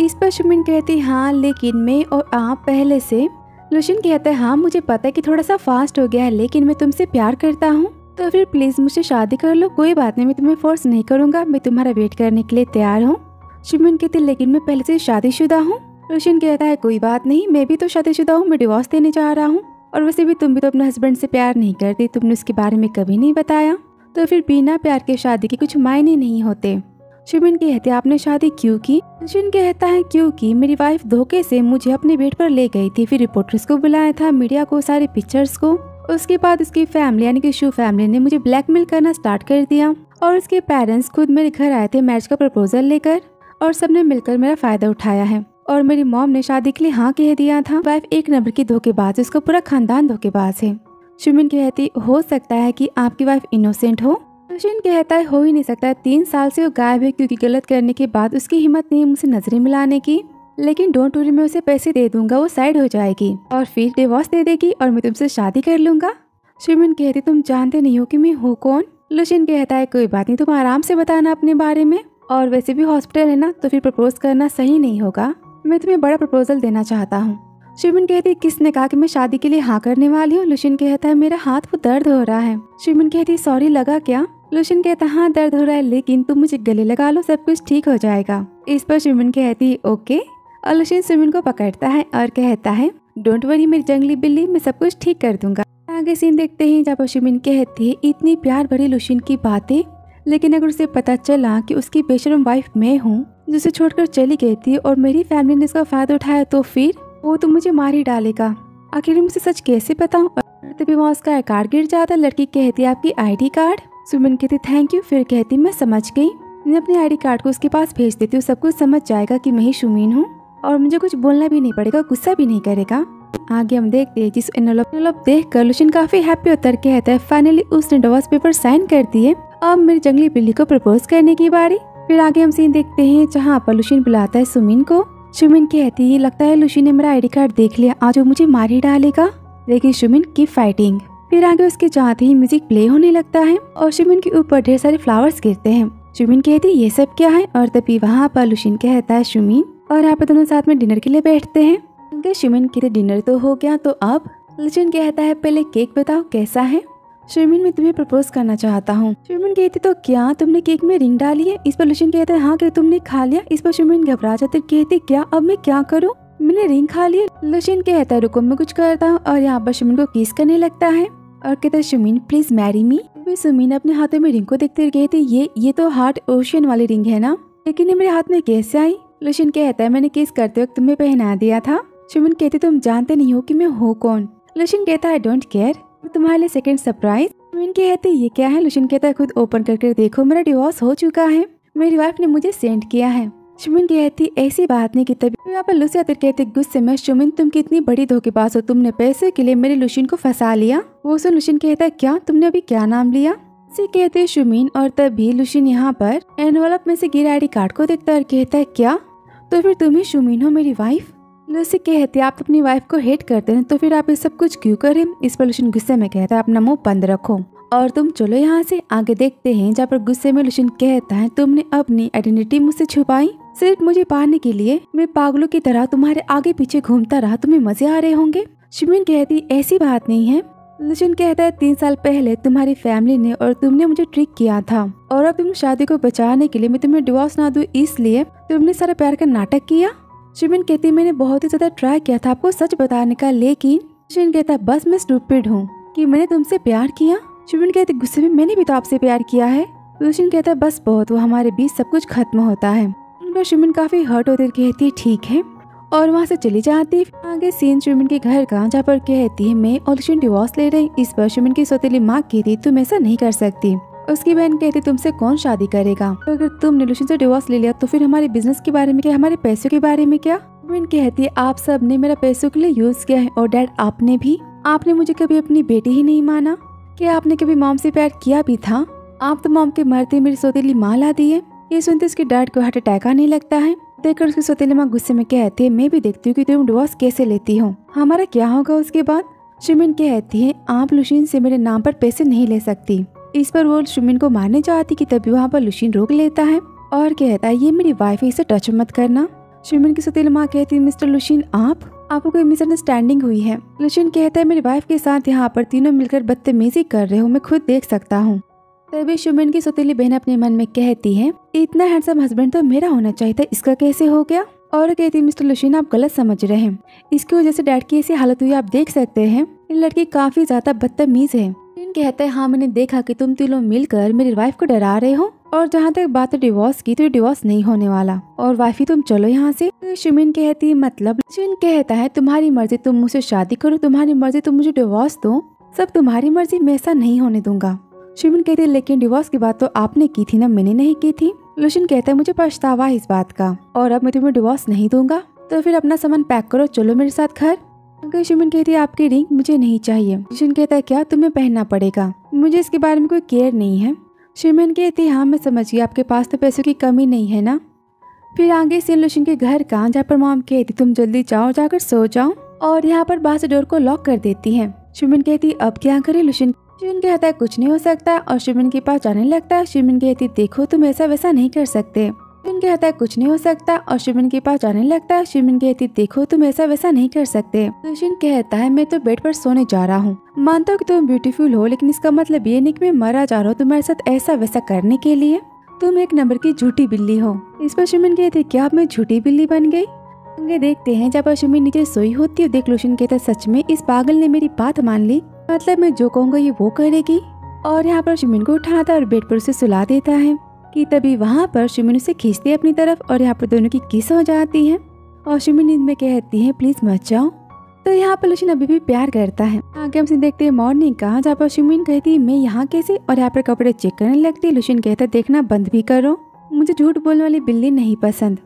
इस पर शिमिन कहती हाँ लेकिन मैं और आप पहले से लुशिन कहता है हाँ मुझे पता है कि थोड़ा सा फास्ट हो गया है, लेकिन मैं तुमसे प्यार करता हूँ। तो फिर प्लीज़ मुझसे शादी कर लो, कोई बात नहीं, मैं तुम्हें फोर्स नहीं करूँगा। मैं तुम्हारा वेट करने के लिए तैयार हूँ। शिमिन कहती, लेकिन मैं पहले से शादीशुदा हूँ। रोशन कहता है, कोई बात नहीं, मैं भी तो शादीशुदा हूँ, मैं डिवोर्स देने जा रहा हूँ। और वैसे भी तुम भी तो अपने हस्बैंड से प्यार नहीं करती, तुमने उसके बारे में कभी नहीं बताया। तो फिर बिना प्यार के शादी के कुछ मायने नहीं होते। शिमिन कहते, आपने शादी क्यों की? शिन कहता है क्योंकि मेरी वाइफ धोखे से मुझे अपने बेड पर ले गई थी, फिर रिपोर्टर्स को बुलाया था मीडिया को, सारे पिक्चर्स को। उसके बाद उसकी फैमिली यानी कि शू फैमिली ने मुझे ब्लैकमेल करना स्टार्ट कर दिया। और उसके पेरेंट्स खुद मेरे घर आए थे मैरिज का प्रपोजल लेकर और सबने मिलकर मेरा फ़ायदा उठाया है। और मेरी मॉम ने शादी के लिए हाँ कह दिया था। वाइफ एक नंबर की धोखेबाज उसका पूरा खानदान धोखेबाज है। शुमिन कहती, हो सकता है कि आपकी वाइफ इनोसेंट हो? शुमिन कहता, है हो ही नहीं सकता। तीन साल से वो गायब है क्योंकि गलत करने के बाद उसकी हिम्मत नहीं मुझसे नज़रें मिलाने की। लेकिन डोंट वरी मैं उसे पैसे दे दूँगा, वो साइड हो जाएगी। और फिर डिवोर्स दे देगी और मैं तुमसे शादी कर लूँगा। शिमिन कहती, तुम जानते नहीं हो कि मैं हूँ कौन? लुशिन कहता है, कोई बात नहीं, तुम आराम से बताना अपने बारे में। और वैसे भी हॉस्पिटल है ना तो फिर प्रपोज करना सही नहीं होगा। मैं तुम्हें बड़ा प्रपोजल देना चाहता हूँ। शिमिन कहती, किसने कहा कि मैं शादी के लिए हाँ करने वाली हूँ? लुशिन कहता है, मेरा हाथ वो दर्द हो रहा है। शिमिन कहती सॉरी लगा क्या? लुशिन कहता हाँ दर्द हो रहा है, लेकिन तुम मुझे गले लगा लो, सब कुछ ठीक हो जाएगा। इस पर शिमिन कहती, ओके। और लुशिन सुमिन को पकड़ता है और कहता है डोंट वरी मेरी जंगली बिल्ली, मैं सब कुछ ठीक कर दूँगा। आगे सीन देखते हैं जब सुमिन कहती है, इतनी प्यार भरी लुशिन की बातें? लेकिन अगर उसे पता चला कि उसकी बेशरम वाइफ मैं हूँ, जिसे छोड़कर चली गई थी और मेरी फैमिली ने इसका फ़ायदा उठाया तो फिर वो तो मुझे मार ही डालेगा। आखिर मुझे सच कैसे बताऊँ? तभी वहाँ उसका कार्ड गिर जाता लड़की कहती है, आपकी आईडी कार्ड सुमिन कहती थैंक यू फिर कहती मैं समझ गई। मैं अपने आईडी कार्ड को उसके पास भेज देती हूँ। सब कुछ समझ जाएगा कि मैं ही सुमीन हूँ। और मुझे कुछ बोलना भी नहीं पड़ेगा, गुस्सा भी नहीं करेगा। आगे हम देखते हैं जिस एनोलॉप एनोलॉप देख कर लुशिन काफ़ी हैप्पी होकर कहता है। फाइनली उसने डिवोर्स पेपर साइन कर दिए अब मेरी जंगली बिल्ली को प्रपोज करने की बारी। फिर आगे हम सीन देखते हैं जहाँ पर लुशिन बुलाता है सुमिन को। सुमिन कहती है, लगता है लुशिन ने मेरा आईडी कार्ड देख लिया। आज वो मुझे मार ही डालेगा। लेकिन सुमिन की फाइटिंग फिर आगे उसके जाते ही म्यूज़िक प्ले होने लगता है और सुमिन के ऊपर ढेर सारे फ्लावर्स गिरते हैं। सुमिन कहती है, ये सब क्या है? और तभी वहाँ पर लुशिन कहता है सुमिन और यहाँ पे दोनों साथ में डिनर के लिए बैठते हैं। उनके सुमिन की डिनर तो हो गया तो अब लुशिन कहता है, पहले केक बताओ, कैसा है? शर्मिन, मैं तुम्हें प्रपोज करना चाहता हूँ। शर्मिन कहती तो क्या तुमने केक में रिंग डाली है? इस पर लुशिन कहता है हाँ क्या तुमने खा लिया? इस पर शर्मिन घबरा जाती, कहती, क्या? अब मैं क्या करूँ? मैंने रिंग खा लिया। लुशिन कहता है, रुको, मैं कुछ करता हूँ। और यहाँ पर शर्मिन को किस करने लगता है। और कहता है सुमिन प्लीज़ मैरी मी सुमिन अपने हाथों में रिंग को देखते हुए कहती, ये ये तो हार्ट ओशियन वाली रिंग है ना? लेकिन ये मेरे हाथ में कैसे आई? लुशिन कहता है, मैंने किस करते वक्त तुम्हें पहना दिया था। सुमिन कहती, तुम जानते नहीं हो कि मैं हूँ कौन? लुशिन कहता है डोंट केयर तुम्हारे लिए सेकंड सरप्राइज़ सुमिन कहते, ये क्या है? लुशिन कहता है खुद ओपन करके देखो, मेरा डिवोर्स हो चुका है। मेरी वाइफ ने मुझे सेंड किया है। सुमिन कहती, ऐसी बात नहीं की तभी यहाँ पर लुसी आते कहते, गुस्से में सुमिन तुम कितनी बड़ी धोखेबाज हो। तुमने पैसे के लिए मेरे लुशिन को फंसा लिया। वो सुन लुशिन कहता, क्या? तुमने अभी क्या नाम लिया? से कहते सुमिन और तभी लुशिन यहाँ पर एनवलप में से गिर आई कार्ड को देखता है और कहता है, क्या? तो फिर तुम ही सुमिन हो मेरी वाइफ लूसी कहती, आप अपनी वाइफ को हेट करते हैं तो फिर आप ये सब कुछ क्यों करें इस पर लुशिन गुस्से में कहता है, अपना मुँह बंद रखो। और तुम चलो यहाँ से आगे देखते हैं, जहाँ पर गुस्से में लुशिन कहता है, तुमने अपनी आइडेंटिटी मुझसे छुपाई? सिर्फ़ मुझे पाने के लिए, मैं पागलों की तरह तुम्हारे आगे पीछे घूमता रहा, तुम्हें मज़े आ रहे होंगे? शिमिन कहती, ऐसी बात नहीं है। लुशिन कहता है, तीन साल पहले तुम्हारी फैमिली ने और तुमने मुझे ट्रिक किया था। और अब तुम शादी को बचाने के लिए मैं तुम्हें डिवोर्स ना दूँ, इसलिए तुमने सारा प्यार का नाटक किया? शिमिन कहती मैंने बहुत ही ज़्यादा ट्राई किया था आपको सच बताने का, लेकिन शिमिन कहता बस मैं स्टूपिड हूँ कि मैंने तुमसे प्यार किया? शिमिन कहती गुस्से में मैंने भी तो आपसे प्यार किया है लुशिन कहता है, बस बहुत, वो हमारे बीच सब कुछ खत्म होता है पर शिमिन काफ़ी हर्ट होते कहती है, ठीक है। और वहाँ से चली जाती। आगे सीन शुमिन के घर का जहाँ पर कहती है, मैं और लुशिन डिवोर्स ले रही इस पर शुमिन की सौतेली माँ कहती तुम ऐसा नहीं कर सकती। उसकी बहन कहती, तुमसे कौन शादी करेगा? तो अगर तुमने लुशिन से डिवोर्स ले लिया तो फिर हमारे बिज़नेस के बारे में क्या, हमारे पैसों के बारे में क्या? विन कहती है आप सबने मेरा पैसों के लिए यूज़ किया है, और डैड आपने भी। आपने मुझे कभी अपनी बेटी ही नहीं माना। क्या आपने कभी मॉम से प्यार किया भी था? आप तो मॉम के मरते मेरी सौतेली माँ ला दी है। ये सुनते उसके डैड को हार्ट अटैक आने लगता है। देखकर उसकी सौतेली माँ गुस्से में कहती है, मैं भी देखती हूँ कि तुम डिवोर्स कैसे लेती हो। हमारा क्या होगा उसके बाद? शिमिन कहती है, आप लुशीन से मेरे नाम पर पैसे नहीं ले सकती। इस पर वो शुमिन को मारने जाती कि तभी वहाँ पर लुशीन रोक लेता है और कहता है, ये मेरी वाइफ है, इसे टच मत करना। शुमिन की सतील माँ कहती है, मिस्टर लुशीन, आप? आपको कोई मिसअंडरस्टैंडिंग हुई है? लुशीन कहता है, मेरी वाइफ के साथ यहाँ पर तीनों मिलकर बदतमीजी कर रहे हो, मैं खुद देख सकता हूँ। तभी शुमिन की सतीली बहन अपने मन में कहती है, इतना हैंडसम हस्बैंड तो मेरा होना चाहिए था, इसका कैसे हो गया? और कहती मिस्टर लुशीन, आप गलत समझ रहे हैं। इसकी वजह से डैड की ऐसी हालत हुई, आप देख सकते हैं। लड़की काफ़ी ज़्यादा बदतमीज है। कहता है हाँ मैंने देखा कि तुम तीनों मिलकर मेरी वाइफ को डरा रहे हो, और जहाँ तक बात है डिवोर्स की तो डिवोर्स नहीं होने वाला। और वाइफ ही तुम चलो यहाँ से। तो कहती मतलब? शुमिन कहता है, तुम्हारी मर्ज़ी, तुम मुझसे शादी करो, तुम्हारी मर्ज़ी, तुम मुझे डिवोर्स दो। सब तुम्हारी मर्ज़ी, मैं ऐसा नहीं होने दूँगा। शुमिन कहती लेकिन डिवोर्स की बात तो आपने की थी ना, मैंने नहीं की थी। लुशिन कहता है, मुझे पछतावा इस बात का, और अब मैं तुम्हें डिवोर्स नहीं दूँगा। तो फिर अपना सामान पैक करो, चलो मेरे साथ घर। अगर शिमिन कहती है, आपकी रिंग मुझे नहीं चाहिए। शिमिन कहता है, क्या तुम्हें पहनना पड़ेगा? मुझे इसके बारे में कोई केयर नहीं है। शिमिन कहती है हाँ मैं समझ गई, आपके पास तो पैसों की कमी नहीं है ना? फिर आगे से लुशिन के घर का जहाँ पर मॉम कहती, तुम जल्दी जाओ, जाकर सो जाओ। और यहाँ पर बाहर से डोर को लॉक कर देती है। शिमिन कहती, अब क्या करे? लुशिन शिमिन कहता है कुछ नहीं हो सकता और शिमिन के पास जाने लगता। है शिमिन कहती देखो, तुम ऐसा वैसा नहीं कर सकते। शिमिन कहता है कुछ नहीं हो सकता और शिमिन के पास जाने लगता। है शिमिन कहती देखो, तुम ऐसा वैसा नहीं कर सकते। शिमिन कहता है, मैं तो बेड पर सोने जा रहा हूँ। मानता हूँ कि तुम ब्यूटीफुल हो, लेकिन इसका मतलब ये नहीं कि मैं मरा जा रहा हूँ तुम्हारे साथ ऐसा वैसा करने के लिए। तुम एक नंबर की झूठी बिल्ली हो। इस पर शिमिन कहती क्या मैं झूठी बिल्ली बन गई? आगे देखते हैं, जब अश्विनी नीचे सोई होती है, देख लुशन कहता सच में इस पागल ने मेरी बात मान ली। मतलब मैं जो कहूँगा ये वो करेगी। और यहाँ पर शुमिन को उठाता और बेड पर उसे सुला देता है कि तभी वहाँ पर शुमिन उसे खींचती है अपनी तरफ़ और यहाँ पर दोनों की किस हो जाती है। और शुमिन नींद में कहती है, प्लीज़ मत जाओ। तो यहाँ पर लुशिन अभी भी प्यार करता है। आगे हमसे देखते हैं मॉर्निंग का जहाँ पर शुमिन कहती है, मैं यहाँ कैसे? और यहाँ पर कपड़े चेक करने लगती है। लुशिन कहता है, देखना, बंद भी करो। मुझे झूठ बोलने वाली बिल्ली नहीं पसंद।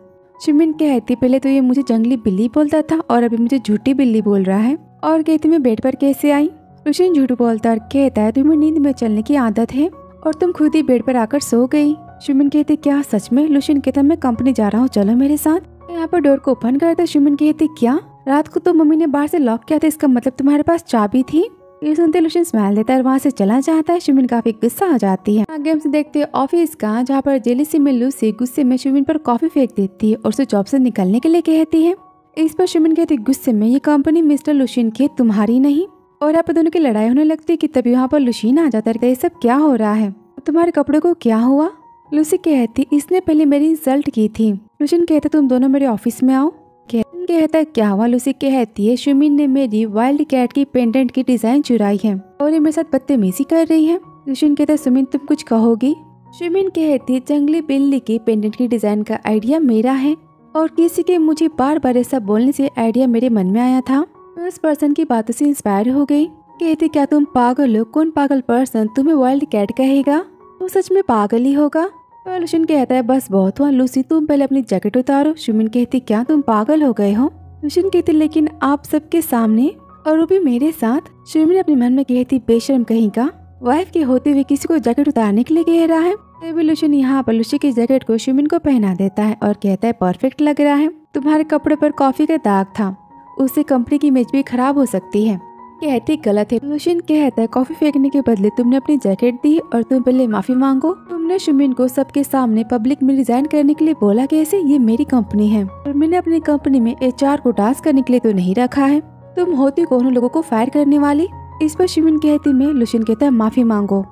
शुमिन कहती, पहले तो ये मुझे जंगली बिल्ली बोलता था और अभी मुझे झूठी बिल्ली बोल रहा है। और कहती, मैं बेड पर कैसे आई? लुशिन झूठ बोलता और कहता है, तुम्हें नींद में चलने की आदत है? और तुम खुद ही बेड पर आकर सो गई। शुमिन कहती, क्या सच में? लुशिन कहता, मैं कंपनी जा रहा हूँ, चलो मेरे साथ। यहाँ पर डोर को ओपन करता शुमिन कहती, क्या? रात को तो मम्मी ने बाहर से लॉक किया था, इसका मतलब तुम्हारे पास चाबी थी? ये सुनते लुशिन स्माइल देता है वहाँ से चला जाता है। शुमिन काफ़ी गुस्सा आ जाती है। आगे हमसे देखते हैं, ऑफ़िस का, जहाँ पर जेलिसी में लूसी गुस्से में शुमिन पर कॉफ़ी फेंक देती है और उसे जॉब से निकलने के लिए कहती है। इस पर शुमिन कहती, गुस्से में ये कंपनी मिस्टर लुशिन की, तुम्हारी नहीं। और यहाँ पर दोनों की लड़ाई होने लगती है कि तभी वहाँ पर लुशीन आ जाता है। ये सब क्या हो रहा है? तुम्हारे कपड़े को क्या हुआ? लूसी कहती, इसने पहले मेरी इंसल्ट की थी। लुशिन कहता, तुम दोनों मेरे ऑफ़िस में आओ। कहता, क्या हुआ? लूसी कहती है, शुमिन ने मेरी वाइल्ड कैट की पेंडेंट की डिज़ाइन चुराई है और ये मेरे साथ बदतमीजी कर रही है। लुशिन कहता सुमिन तुम कुछ कहोगी? शुमिन कहती, जंगली बिल्ली की पेंडेंट की डिज़ाइन का आइडिया मेरा है और किसी के मुझे बार बार ऐसा बोलने से आइडिया मेरे मन में आया था। उस पर्सन की बातों से इंस्पायर हो गई कहती क्या तुम पागल हो, कौन पागल पर्सन तुम्हें वाइल्ड कैट कहेगा? वो सच में पागल ही होगा। लुशिन कहता है बस बहुत हुआ। लूसी तुम पहले अपनी जैकेट उतारो। शुमिन कहती, क्या तुम पागल हो गए हो? लुशिन कहती, लेकिन आप सबके सामने और वो भी मेरे साथ। शुमिन अपने मन में कहती, बेशरम कहीं का वाइफ के होते हुए किसी को जैकेट उतारने के लिए कह रहा है, तभी लुशिन यहाँ पर लुशी की जैकेट को शुमिन को पहना देता है और कहता है परफेक्ट लग रहा है। तुम्हारे कपड़े पर कॉफ़ी का दाग था। उससे कंपनी की इमेज भी खराब हो सकती है। कहती गलत है। लुशिन कहता है, कॉफ़ी फेंकने के बदले तुमने अपनी जैकेट दी और तुम पहले माफ़ी मांगो। तुमने शुमिन को सबके सामने पब्लिक में रिजाइन करने के लिए बोला कैसे ये मेरी कंपनी है। और मैंने अपनी कंपनी में एचआर को टास्क करने के लिए तो नहीं रखा है। तुम होती कौन लोगों को फायर करने वाली? इस पर शुमिन कहती मैं लुशिन कहता है, माफ़ी मांगो।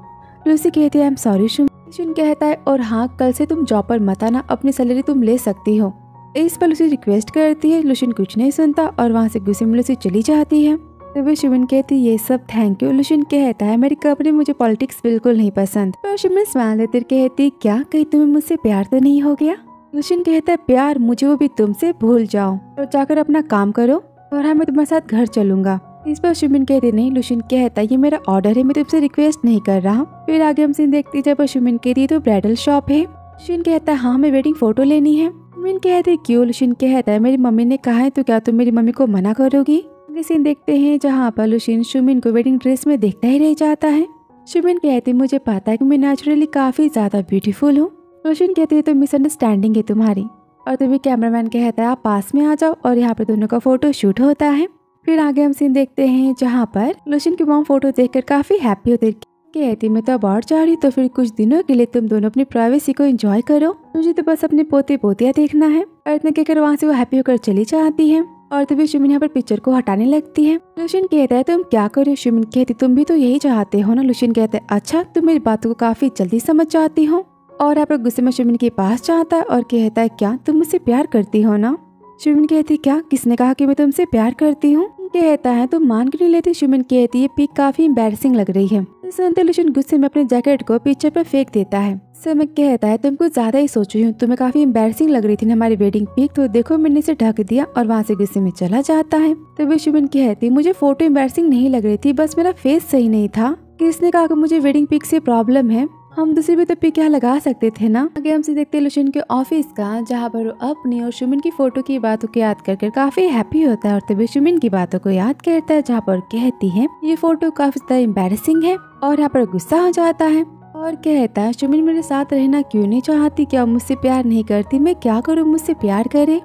लुसी कहती है आई एम सॉरी शुमिन कहता है, और हाँ कल से तुम जॉब पर मत आना, अपनी सैलरी तुम ले सकती हो। इस पर लुसी रिक्वेस्ट करती है, लुशिन कुछ नहीं सुनता और वहाँ से गुस्से में लुसी चली जाती है। तभी शिवन कहती ये सब थैंक यू लुशिन कहता है, मेरी कंपनी मुझे पॉलिटिक्स बिल्कुल नहीं पसंद। पर शिवन स्माइल देते कहती क्या कहीं तुम्हें मुझसे प्यार तो नहीं हो गया? लुशिन कहता है, प्यार मुझे वो भी तुमसे भूल जाओ। और जाकर अपना काम करो और हाँ मैं तुम्हारे साथ घर चलूँगा। इस पर शुमिन कहते नहीं, लुशिन कहता ये मेरा ऑर्डर है, मैं तुमसे रिक्वेस्ट नहीं कर रहा फिर आगे हम सीन देखती जब शुमिन कहती तो ब्राइडल शॉप है। लुशिन कहता है हाँ मैं वेडिंग फ़ोटो लेनी है। शुमिन कहते क्यों लुशिन कहता है? मेरी मम्मी ने कहा है तो क्या तुम मेरी मम्मी को मना करोगी? अगले सीन देखते हैं, जहाँ पर लुशिन शुमिन को वेडिंग ड्रेस में देखता ही रह जाता है। शुमिन कहती, मुझे पता है कि मैं नेचुरली काफ़ी ज़्यादा ब्यूटीफुल हूँ। लुशिन कहती है तो मिसअंडरस्टैंडिंग है तुम्हारी। और तभी कैमरामैन कहता है, आप पास में आ जाओ और यहाँ पर दोनों का फ़ोटो शूट होता है। फिर आगे हम सीन देखते हैं, जहाँ पर लुशिन की मॉम फ़ोटो देखकर काफ़ी हैप्पी होती मैं तो अब जा रही तो फिर कुछ दिनों के लिए तुम दोनों अपनी प्राइवेसी को एंजॉय करो। मुझे तो बस अपने पोते पोतिया देखना है। और इतने कहकर वहाँ से वो हैप्पी होकर चली जाती है और तभी शुमिन यहाँ पर पिक्चर को हटाने लगती है। लुशिन कहता है, तुम क्या करो? शुमिन कहती, तुम भी तो यही चाहते हो ना? लुशिन कहता है अच्छा तुम मेरी बातों को काफ़ी जल्दी समझ जाती हो और यहाँ पर गुस्से में शुमिन के पास जाता है और कहता है, क्या तुम मुझसे प्यार करती हो ना? शुमिन कहती, क्या? किसने कहा कि मैं तुमसे प्यार करती हूँ? कहता है, तुम मान क्यों नहीं लेती? शुमिन कहती है पिक काफ़ी एम्बेरसिंग लग रही है। सुनते लुशन गुस्से में अपने जैकेट को पिक्चर पर फेंक देता है। समय कहता है तुम कुछ ज़्यादा ही सोच रही हूँ। तुम्हें काफ़ी एम्बेसिंग लग रही थी हमारी वेडिंग पिक तो देखो, मैंने इसे ढक दिया और वहाँ से गुस्से में चला जाता है। तो वे शुमिन कहती, मुझे फ़ोटो एम्बेसिंग नहीं लग रही थी, बस मेरा फेस सही नहीं था। किसने कहा कि मुझे वेडिंग पिक से प्रॉब्लम है? हम दूसरी भी तो पिक यहाँ लगा सकते थे ना? आगे हमसे देखते लुशिन के ऑफ़िस का, जहाँ पर वो अपनी और शुमिन की फ़ोटो की बातों को याद कर कर काफ़ी हैप्पी होता है और तभी शुमिन की बातों को याद करता है, जहाँ पर कहती है, ये फ़ोटो काफ़ी ज़्यादा एम्बेरसिंग है और यहाँ पर गुस्सा हो जाता है। और कहता है, शुमिन मेरे साथ रहना क्यों नहीं चाहती? क्या मुझसे प्यार नहीं करती? मैं क्या करूँ? मुझसे प्यार करे?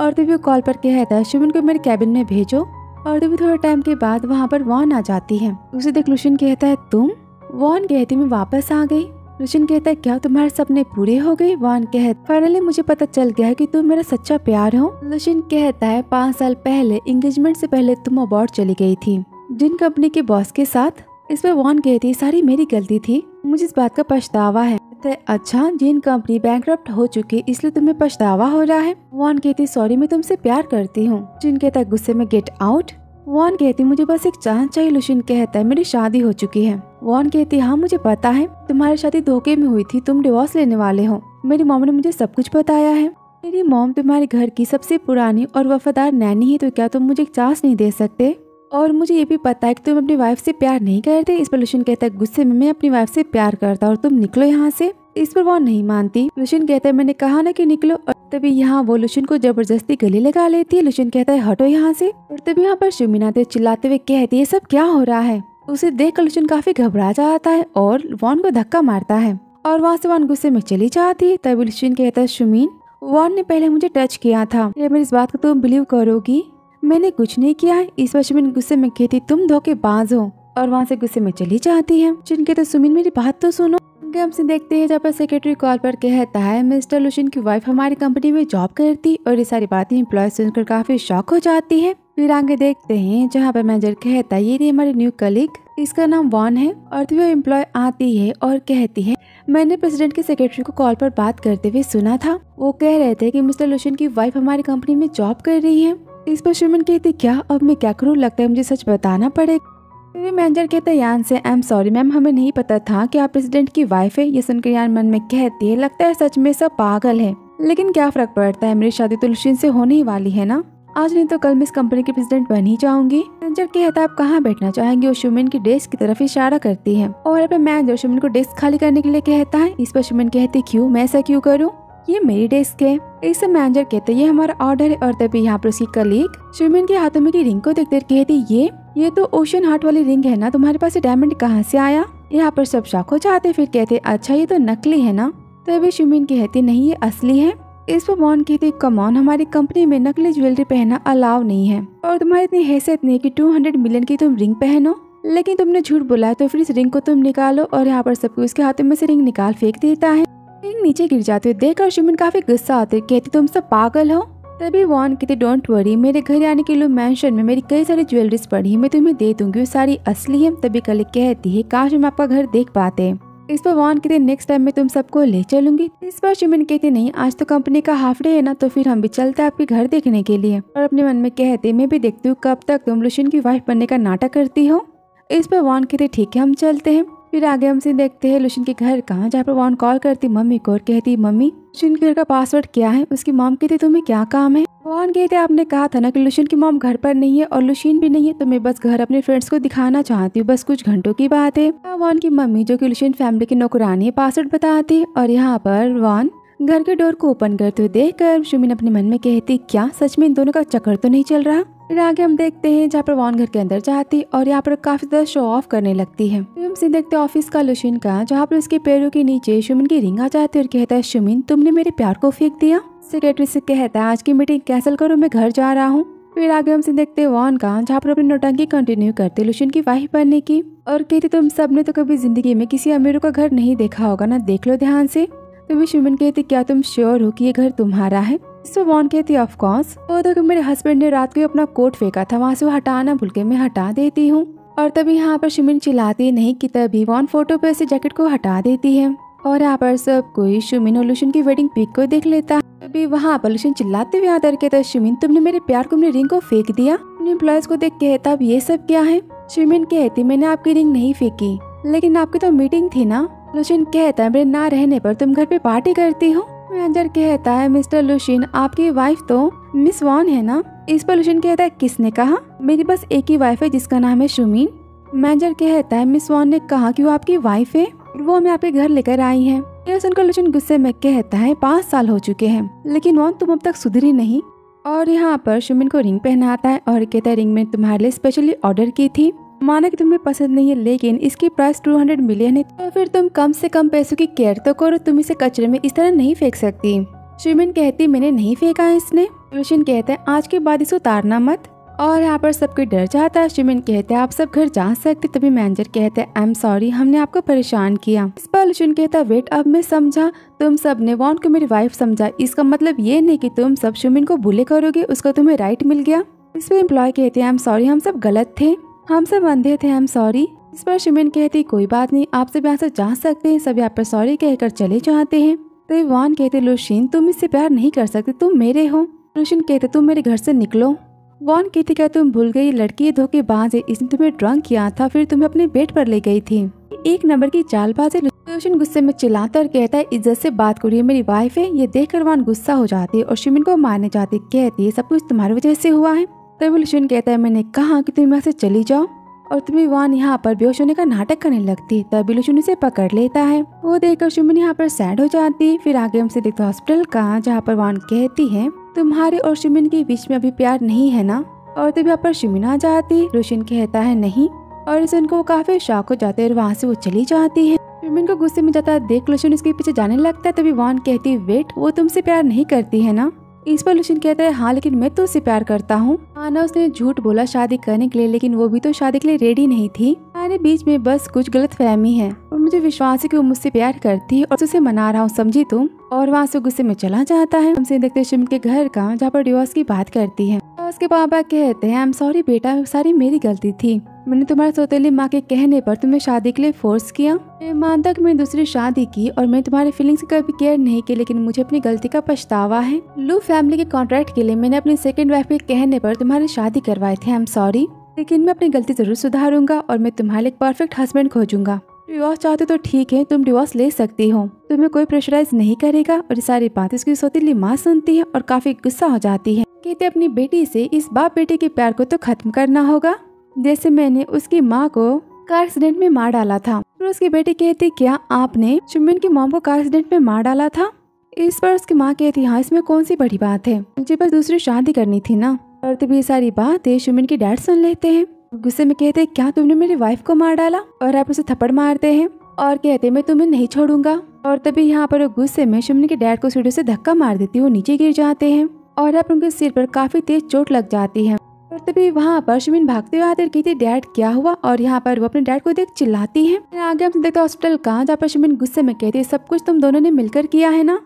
और तभी वो कॉल पर कहता है, शुमिन को मेरे कैबिन में भेजो। और तभी थोड़े टाइम के बाद वहाँ पर वॉन आ जाती है। उसे देख लुशिन कहता है, तुम वान कहती, मैं वापस आ गई। लुशन कहता है क्या तुम्हारे सपने पूरे हो गए? वान कहता, फाइनली मुझे पता चल गया है कि तुम मेरा सच्चा प्यार हो। लुशन कहता है, पाँच साल पहले इंगेजमेंट से पहले तुम अबॉर्ड चली गई थी। जिन कंपनी के बॉस के साथ, इस पर वान कहती सारी मेरी गलती थी। मुझे इस बात का पछतावा है। अच्छा जिन कंपनी बैंक हो चुकी, इसलिए तुम्हें पछतावा हो रहा है? वान कहती सॉरी मैं तुमसे प्यार करती हूँ। जिन कहता, गुस्से में गेट आउट वॉन कहती, मुझे बस एक चांस चाहिए लुशिन कहता है, मेरी शादी हो चुकी है। वॉन कहती हाँ मुझे पता है, तुम्हारी शादी धोखे में हुई थी, तुम डिवोर्स लेने वाले हो। मेरी मॉम ने मुझे सब कुछ बताया है। मेरी मॉम तुम्हारे घर की सबसे पुरानी और वफादार नैनी है तो क्या तुम मुझे एक चांस नहीं दे सकते? और मुझे ये भी पता है कि तुम अपनी वाइफ से प्यार नहीं करते, इस पर लुशन कहता है, गुस्से में मैं अपनी वाइफ से प्यार करता और तुम निकलो यहाँ से। इस पर वो नहीं मानती। लुशन कहता है, मैंने कहा ना कि निकलो। और तभी यहाँ वो लुशन को ज़बरदस्ती गले लगा लेती है। लुशन कहता है, हटो यहाँ से। और तभी यहाँ पर शुमिनाते चिल्लाते हुए कहती है, सब क्या हो रहा है? उसे देख कर लुशन काफ़ी घबरा जाता है और वॉन को धक्का मारता है और वहाँ से वॉन गुस्से में चली जाती है। तभी लुशन कहता है, शुमीन वॉन ने पहले मुझे टच किया था। मेरी इस बात को तुम बिलीव करोगी? मैंने कुछ नहीं किया है। इस वजह में गुस्से में कहती, तुम धोखे धोखेबाज हो। और वहाँ से गुस्से में चली जाती है। जिनके तो सुमिन मेरी बात तो सुनो। हमसे देखते हैं जब सेक्रेटरी कॉल पर कहता है, मिस्टर लुशिन की वाइफ हमारी कंपनी में जॉब करती और ये सारी बातें एम्प्लॉय सुनकर काफ़ी शॉक हो जाती है। फिर आगे देखते हैं जहाँ पर मैनेजर कहता है, ये हमारी न्यू कलीग इसका नाम वॉन है और वो एम्प्लॉय आती है और कहती है, मैंने प्रेसिडेंट के सेक्रेटरी को कॉल पर बात करते हुए सुना था। वो कह रहे थे कि मिस्टर लुशन की वाइफ हमारी कंपनी में जॉब कर रही है। इस पर सुमन कहती, क्या अब मैं क्या करूँ? लगता है मुझे सच बताना पड़ेगा। मैनेजर कहते हैं, यान से आई एम सॉरी मैम हमें नहीं पता था कि आप प्रेसिडेंट की वाइफ है। ये सुनकर यान मन में कहती है, लगता है सच में सब पागल है। लेकिन क्या फ़र्क पड़ता है? मेरी शादी तो लुशिन से होने ही वाली है ना? आज नहीं तो कल मैं इस कंपनी की प्रेसिडेंट बन ही जाऊँगी। मैनेजर कहता है आप कहाँ बैठना चाहेंगे? और शुमिन की डेस्क की तरफ़ इशारा करती है। और अपने मैनेजर शुमिन को डेस्क खाली करने के लिए कहता है। इस पर शुमिन कहती, क्यूँ? मैं ऐसा क्यूँ करूँ? ये मेरी डेस्क है। इस मैनेजर कहते, ये हमारा ऑर्डर है और तभी यहाँ पर उसकी कलीग शुमिन के हाथों में की रिंग को देखते कहती, ये ये तो ओशन हार्ट वाली रिंग है ना, तुम्हारे पास डायमंड कहाँ से आया? यहाँ पर सब हो जाते फिर कहते अच्छा ये तो नकली है ना? तभी शुमिन कहती, नहीं, ये असली है। इस पर मॉन कहती कमॉन हमारी कंपनी में नकली ज्वेलरी पहनना अलाव नहीं है। और तुम्हारी इतनी हैसियत नहीं है कि 200 मिलियन की तुम रिंग पहनो। लेकिन तुमने झूठ बोला तो फिर इस रिंग को तुम निकालो और यहाँ पर सबको उसके हाथों में से रिंग निकाल फेंक देता है। रिंग नीचे गिर जाते हुए देखकर शुमिन काफ़ी गुस्सा आते कहती, तुम सब पागल हो? तभी वॉन कहती डोंट वरी मेरे घर आने के लिए मैंशन में मेरी कई सारी ज्वेलरीज पड़ी है, मैं तुम्हें दे दूँगी, वो सारी असली है, तभी कल कहती है, काश हम आपका घर देख पाते। इस पर वॉन कहते नेक्स्ट टाइम मैं तुम सबको ले चलूँगी। इस पर शुमिन कहते, नहीं, आज तो कंपनी का हाफ़ डे है ना तो फिर हम भी चलते आपके घर देखने के लिए। और अपने मन में कहते, मैं भी देखती हूँ कब तक तुम लुशन की वाइफ बनने का नाटक करती हो? इस पर वॉन कहते, ठीक है, हम चलते हैं। फिर आगे हम हमसे देखते हैं, लुशन के घर कहाँ जहाँ पर वॉन कॉल करती मम्मी को और कहती, मम्मी, लुशन के घर का पासवर्ड क्या है? उसकी मॉम कहती, तुम्हें क्या काम है? वॉन कहते, आपने कहा था ना कि लुशन की मॉम घर पर नहीं है और लुशीन भी नहीं है तो मैं बस घर अपने फ्रेंड्स को दिखाना चाहती हूँ, बस कुछ घंटों की बात है। वॉन की मम्मी, जो कि लुशन फैमिली की नौकरानी है पासवर्ड बताती और यहाँ पर वॉन घर के डोर को ओपन करते हुए देखकर शुमिन अपने मन में कहती, क्या? सच में इन दोनों का चक्कर तो नहीं चल रहा? फिर आगे हम देखते हैं जहाँ पर वॉन घर के अंदर जाती और यहाँ पर काफ़ी ज़्यादा शो ऑफ़ करने लगती है। फिर हम से देखते हैं ऑफ़िस का लुशिन का, जहाँ पर उसके पैरों के नीचे शुमिन की रिंग आ जाती है और कहता है शुमिन तुमने मेरे प्यार को फेंक दिया? सेक्रेटरी से कहता है, आज की मीटिंग कैंसिल करो, मैं घर जा रहा हूँ। फिर आगे हमसे देखते वॉन का, जहाँ पर अपनी नोटंकी कंटिन्यू करते लुशिन की वाइफ बनने की। और कहते तुम सबने तो कभी ज़िंदगी में किसी अमीरों का घर नहीं देखा होगा, ना देख लो ध्यान से। तो भी शुमन कहती क्या तुम श्योर हो कि ये घर तुम्हारा है? तो वॉन कहती ऑफ़ कोर्स वो तो मेरे हस्बैंड ने रात को अपना कोट फेंका था। वहाँ से वो हटाना भूल के मैं हटा देती हूँ। और तभी यहाँ पर शुमिन चिल्लाती नहीं कि तभी वॉन फ़ोटो पे से जैकेट को हटा देती है। और यहाँ पर सब कोई शुमिन और लुशन की वेडिंग पिक को देख लेता। तभी वहाँ पर लुशन चिल्लाते हुए आदर कहता शुमिन, तुमने मेरे प्यार को, मेरी रिंग को फेंक दिया? अपने एम्प्लॉयज़ को देख कहता अब ये सब क्या है? शुमिन कहती, मैंने आपकी रिंग नहीं फेंकी, लेकिन आपकी तो मीटिंग थी ना? लुशिन कहता है मेरे ना रहने पर तुम घर पे पार्टी करती हो? मैनेजर कहता है, मिस्टर लुशिन, आपकी वाइफ तो मिस वॉन है ना? इस पर लुशिन कहता है, किसने कहा? मेरी बस एक ही वाइफ है जिसका नाम है शुमीन। मैनेजर कहता है, मिस वॉन ने कहा कि वो आपकी वाइफ है, वो हमें आपके घर लेकर आई है। यह सुनकर लुशिन गुस्से में कहता है, पाँच साल हो चुके हैं, लेकिन वॉन तुम अब तक सुधरी नहीं। और यहाँ पर शुमिन को रिंग पहनाता है और कहता है, रिंग में तुम्हारे लिए स्पेशली ऑर्डर की थी। माना कि तुम्हें पसंद नहीं है, लेकिन इसकी प्राइस 200 मिलियन है तो फिर तुम कम से कम पैसों की केयर तो करो, तुम इसे कचरे में इस तरह नहीं फेंक सकती। शिमिन कहती, मैंने नहीं फेंका है इसने। रोशन कहते हैं आज के बाद इसे उतारना मत। और यहाँ पर सब कोई डर जाता है। शिमिन कहते हैं आप सब घर जा सकते तभी मैनेजर कहते हैं आई एम सॉरी हमने आपको परेशान किया। इस पर लुशन कहता वेट अब मैं समझा। तुम सबने वॉन्ट को मेरी वाइफ समझा। इसका मतलब ये नहीं कि तुम सब शिमिन को बुले करोगे, उसका तुम्हें राइट मिल गया। इस पर एम्प्लॉय कहते हैं आई एम सॉरी हम सब गलत थे। हम सब अंधे थे हम सॉरी इस पर शिमिन कहती, कोई बात नहीं आप सब यहाँ से जा सकते हैं सब यहाँ पर सॉरी कहकर चले जाते हैं। तो वान कहते, लुशीन, तुम इससे प्यार नहीं कर सकते, तुम मेरे हो। लुशीन कहते, तुम मेरे घर से निकलो। वॉन कहती, क्या तुम भूल गई, लड़की धोखेबाज है, इसने तुम्हें ड्रंक किया था, फिर तुम्हें अपने बेड पर ले गई थी। एक नंबर की चालबाज है रोशन गुस्से में चिल्लाता और कहता है इज़्ज़त से बात करिए, मेरी वाइफ है। ये देखकर वान गुस्सा हो जाती है और शिमिन को मारने जाती कहती है, सब कुछ तुम्हारी वजह से हुआ है। तभी लुशन कहता है, मैंने कहा कि तुम यहाँ से चली जाओ और तुम्हें वान यहाँ पर बेहोश होने का नाटक करने लगती तभी लुशन उसे पकड़ लेता है। वो देखकर सुमिन यहाँ पर सैड हो जाती फिर आगे हमसे देखते हॉस्पिटल का, जहाँ पर वान कहती है, तुम्हारे और सुमिन के बीच में अभी प्यार नहीं है ना? और तभी यहाँ पर सुमिन आ जाती रोशन कहता है, नहीं। और इस उनको काफ़ी शौक हो जाते हैं वहाँ से वो चली जाती है। सुमिन को गुस्से में जाता देख लुशन उसके पीछे जाने लगता है। तभी वान कहती वेट, वो तुमसे प्यार नहीं करती है ना? इस पर लुशन कहता है हाँ लेकिन मैं तो उससे प्यार करता हूँ। आना उसने झूठ बोला शादी करने के लिए, लेकिन वो भी तो शादी के लिए रेडी नहीं थी। हमारे बीच में बस कुछ गलत फहमी है। और मुझे विश्वास है कि वो मुझसे प्यार करती है और उसे मना रहा हूँ, समझी तुम और वहाँ से गुस्से में चला जाता है। हमसे देखते शिम के घर का, जहाँ पर डिवोर्स की बात करती है। उसके पापा कहते हैं आई एम सॉरी बेटा, सारी मेरी गलती थी। मैंने तुम्हारे सौतेली माँ के कहने पर तुम्हें शादी के लिए फोर्स किया। मैं मानता कि मैंने दूसरी शादी की और मैं तुम्हारे फीलिंग्स का कभी केयर नहीं किया लेकिन मुझे अपनी गलती का पछतावा है। लू फैमिली के कॉन्ट्रैक्ट के लिए मैंने अपनी सेकंड वाइफ के कहने पर तुम्हारी शादी करवाए थे आई एम सॉरी लेकिन मैं अपनी गलती ज़रूर सुधारूँगा और मैं तुम्हारे एक परफेक्ट हस्बैंड खोजूँगा। डिवोर्स चाहते तो ठीक है, तुम डिवोर्स ले सकती हो। तुम्हें कोई प्रेशराइज नहीं करेगा और ये सारी बात इसकी सौतीली माँ सुनती है और काफ़ी गुस्सा हो जाती है। कहते अपनी बेटी से इस बाप बेटे के प्यार को तो खत्म करना होगा। जैसे मैंने उसकी माँ को कार एक्सीडेंट में मार डाला था। फिर उसकी बेटी कहती, क्या आपने चुम्बन की माँ को कार एक्सीडेंट में मार डाला था? इस पर उसकी माँ कहती हाँ इसमें कौन सी बड़ी बात है? मुझे बस दूसरी शादी करनी थी ना। और तभी ये सारी बातें सुमिन की डैड सुन लेते हैं। गुस्से में कहते, क्या तुमने मेरी वाइफ को मार डाला? और आप उसे थप्पड़ मारते हैं? और कहते, मैं तुम्हें नहीं छोड़ूँगा। और तभी यहाँ पर गुस्से में सुमिन के डैड को सीढ़ी से धक्का मार देती है वो नीचे गिर जाते हैं। और अब उनके सिर पर काफ़ी तेज चोट लग जाती है। और तभी वहाँ पर सुमिन भागते हुए आते कहती डैड, क्या हुआ? और यहाँ पर वो अपने डैड को देख चिल्लाती है। आगे हम देखते हॉस्पिटल का जहाँ पर सुमिन गुस्से में कहती सब कुछ तुम दोनों ने मिलकर किया है ना?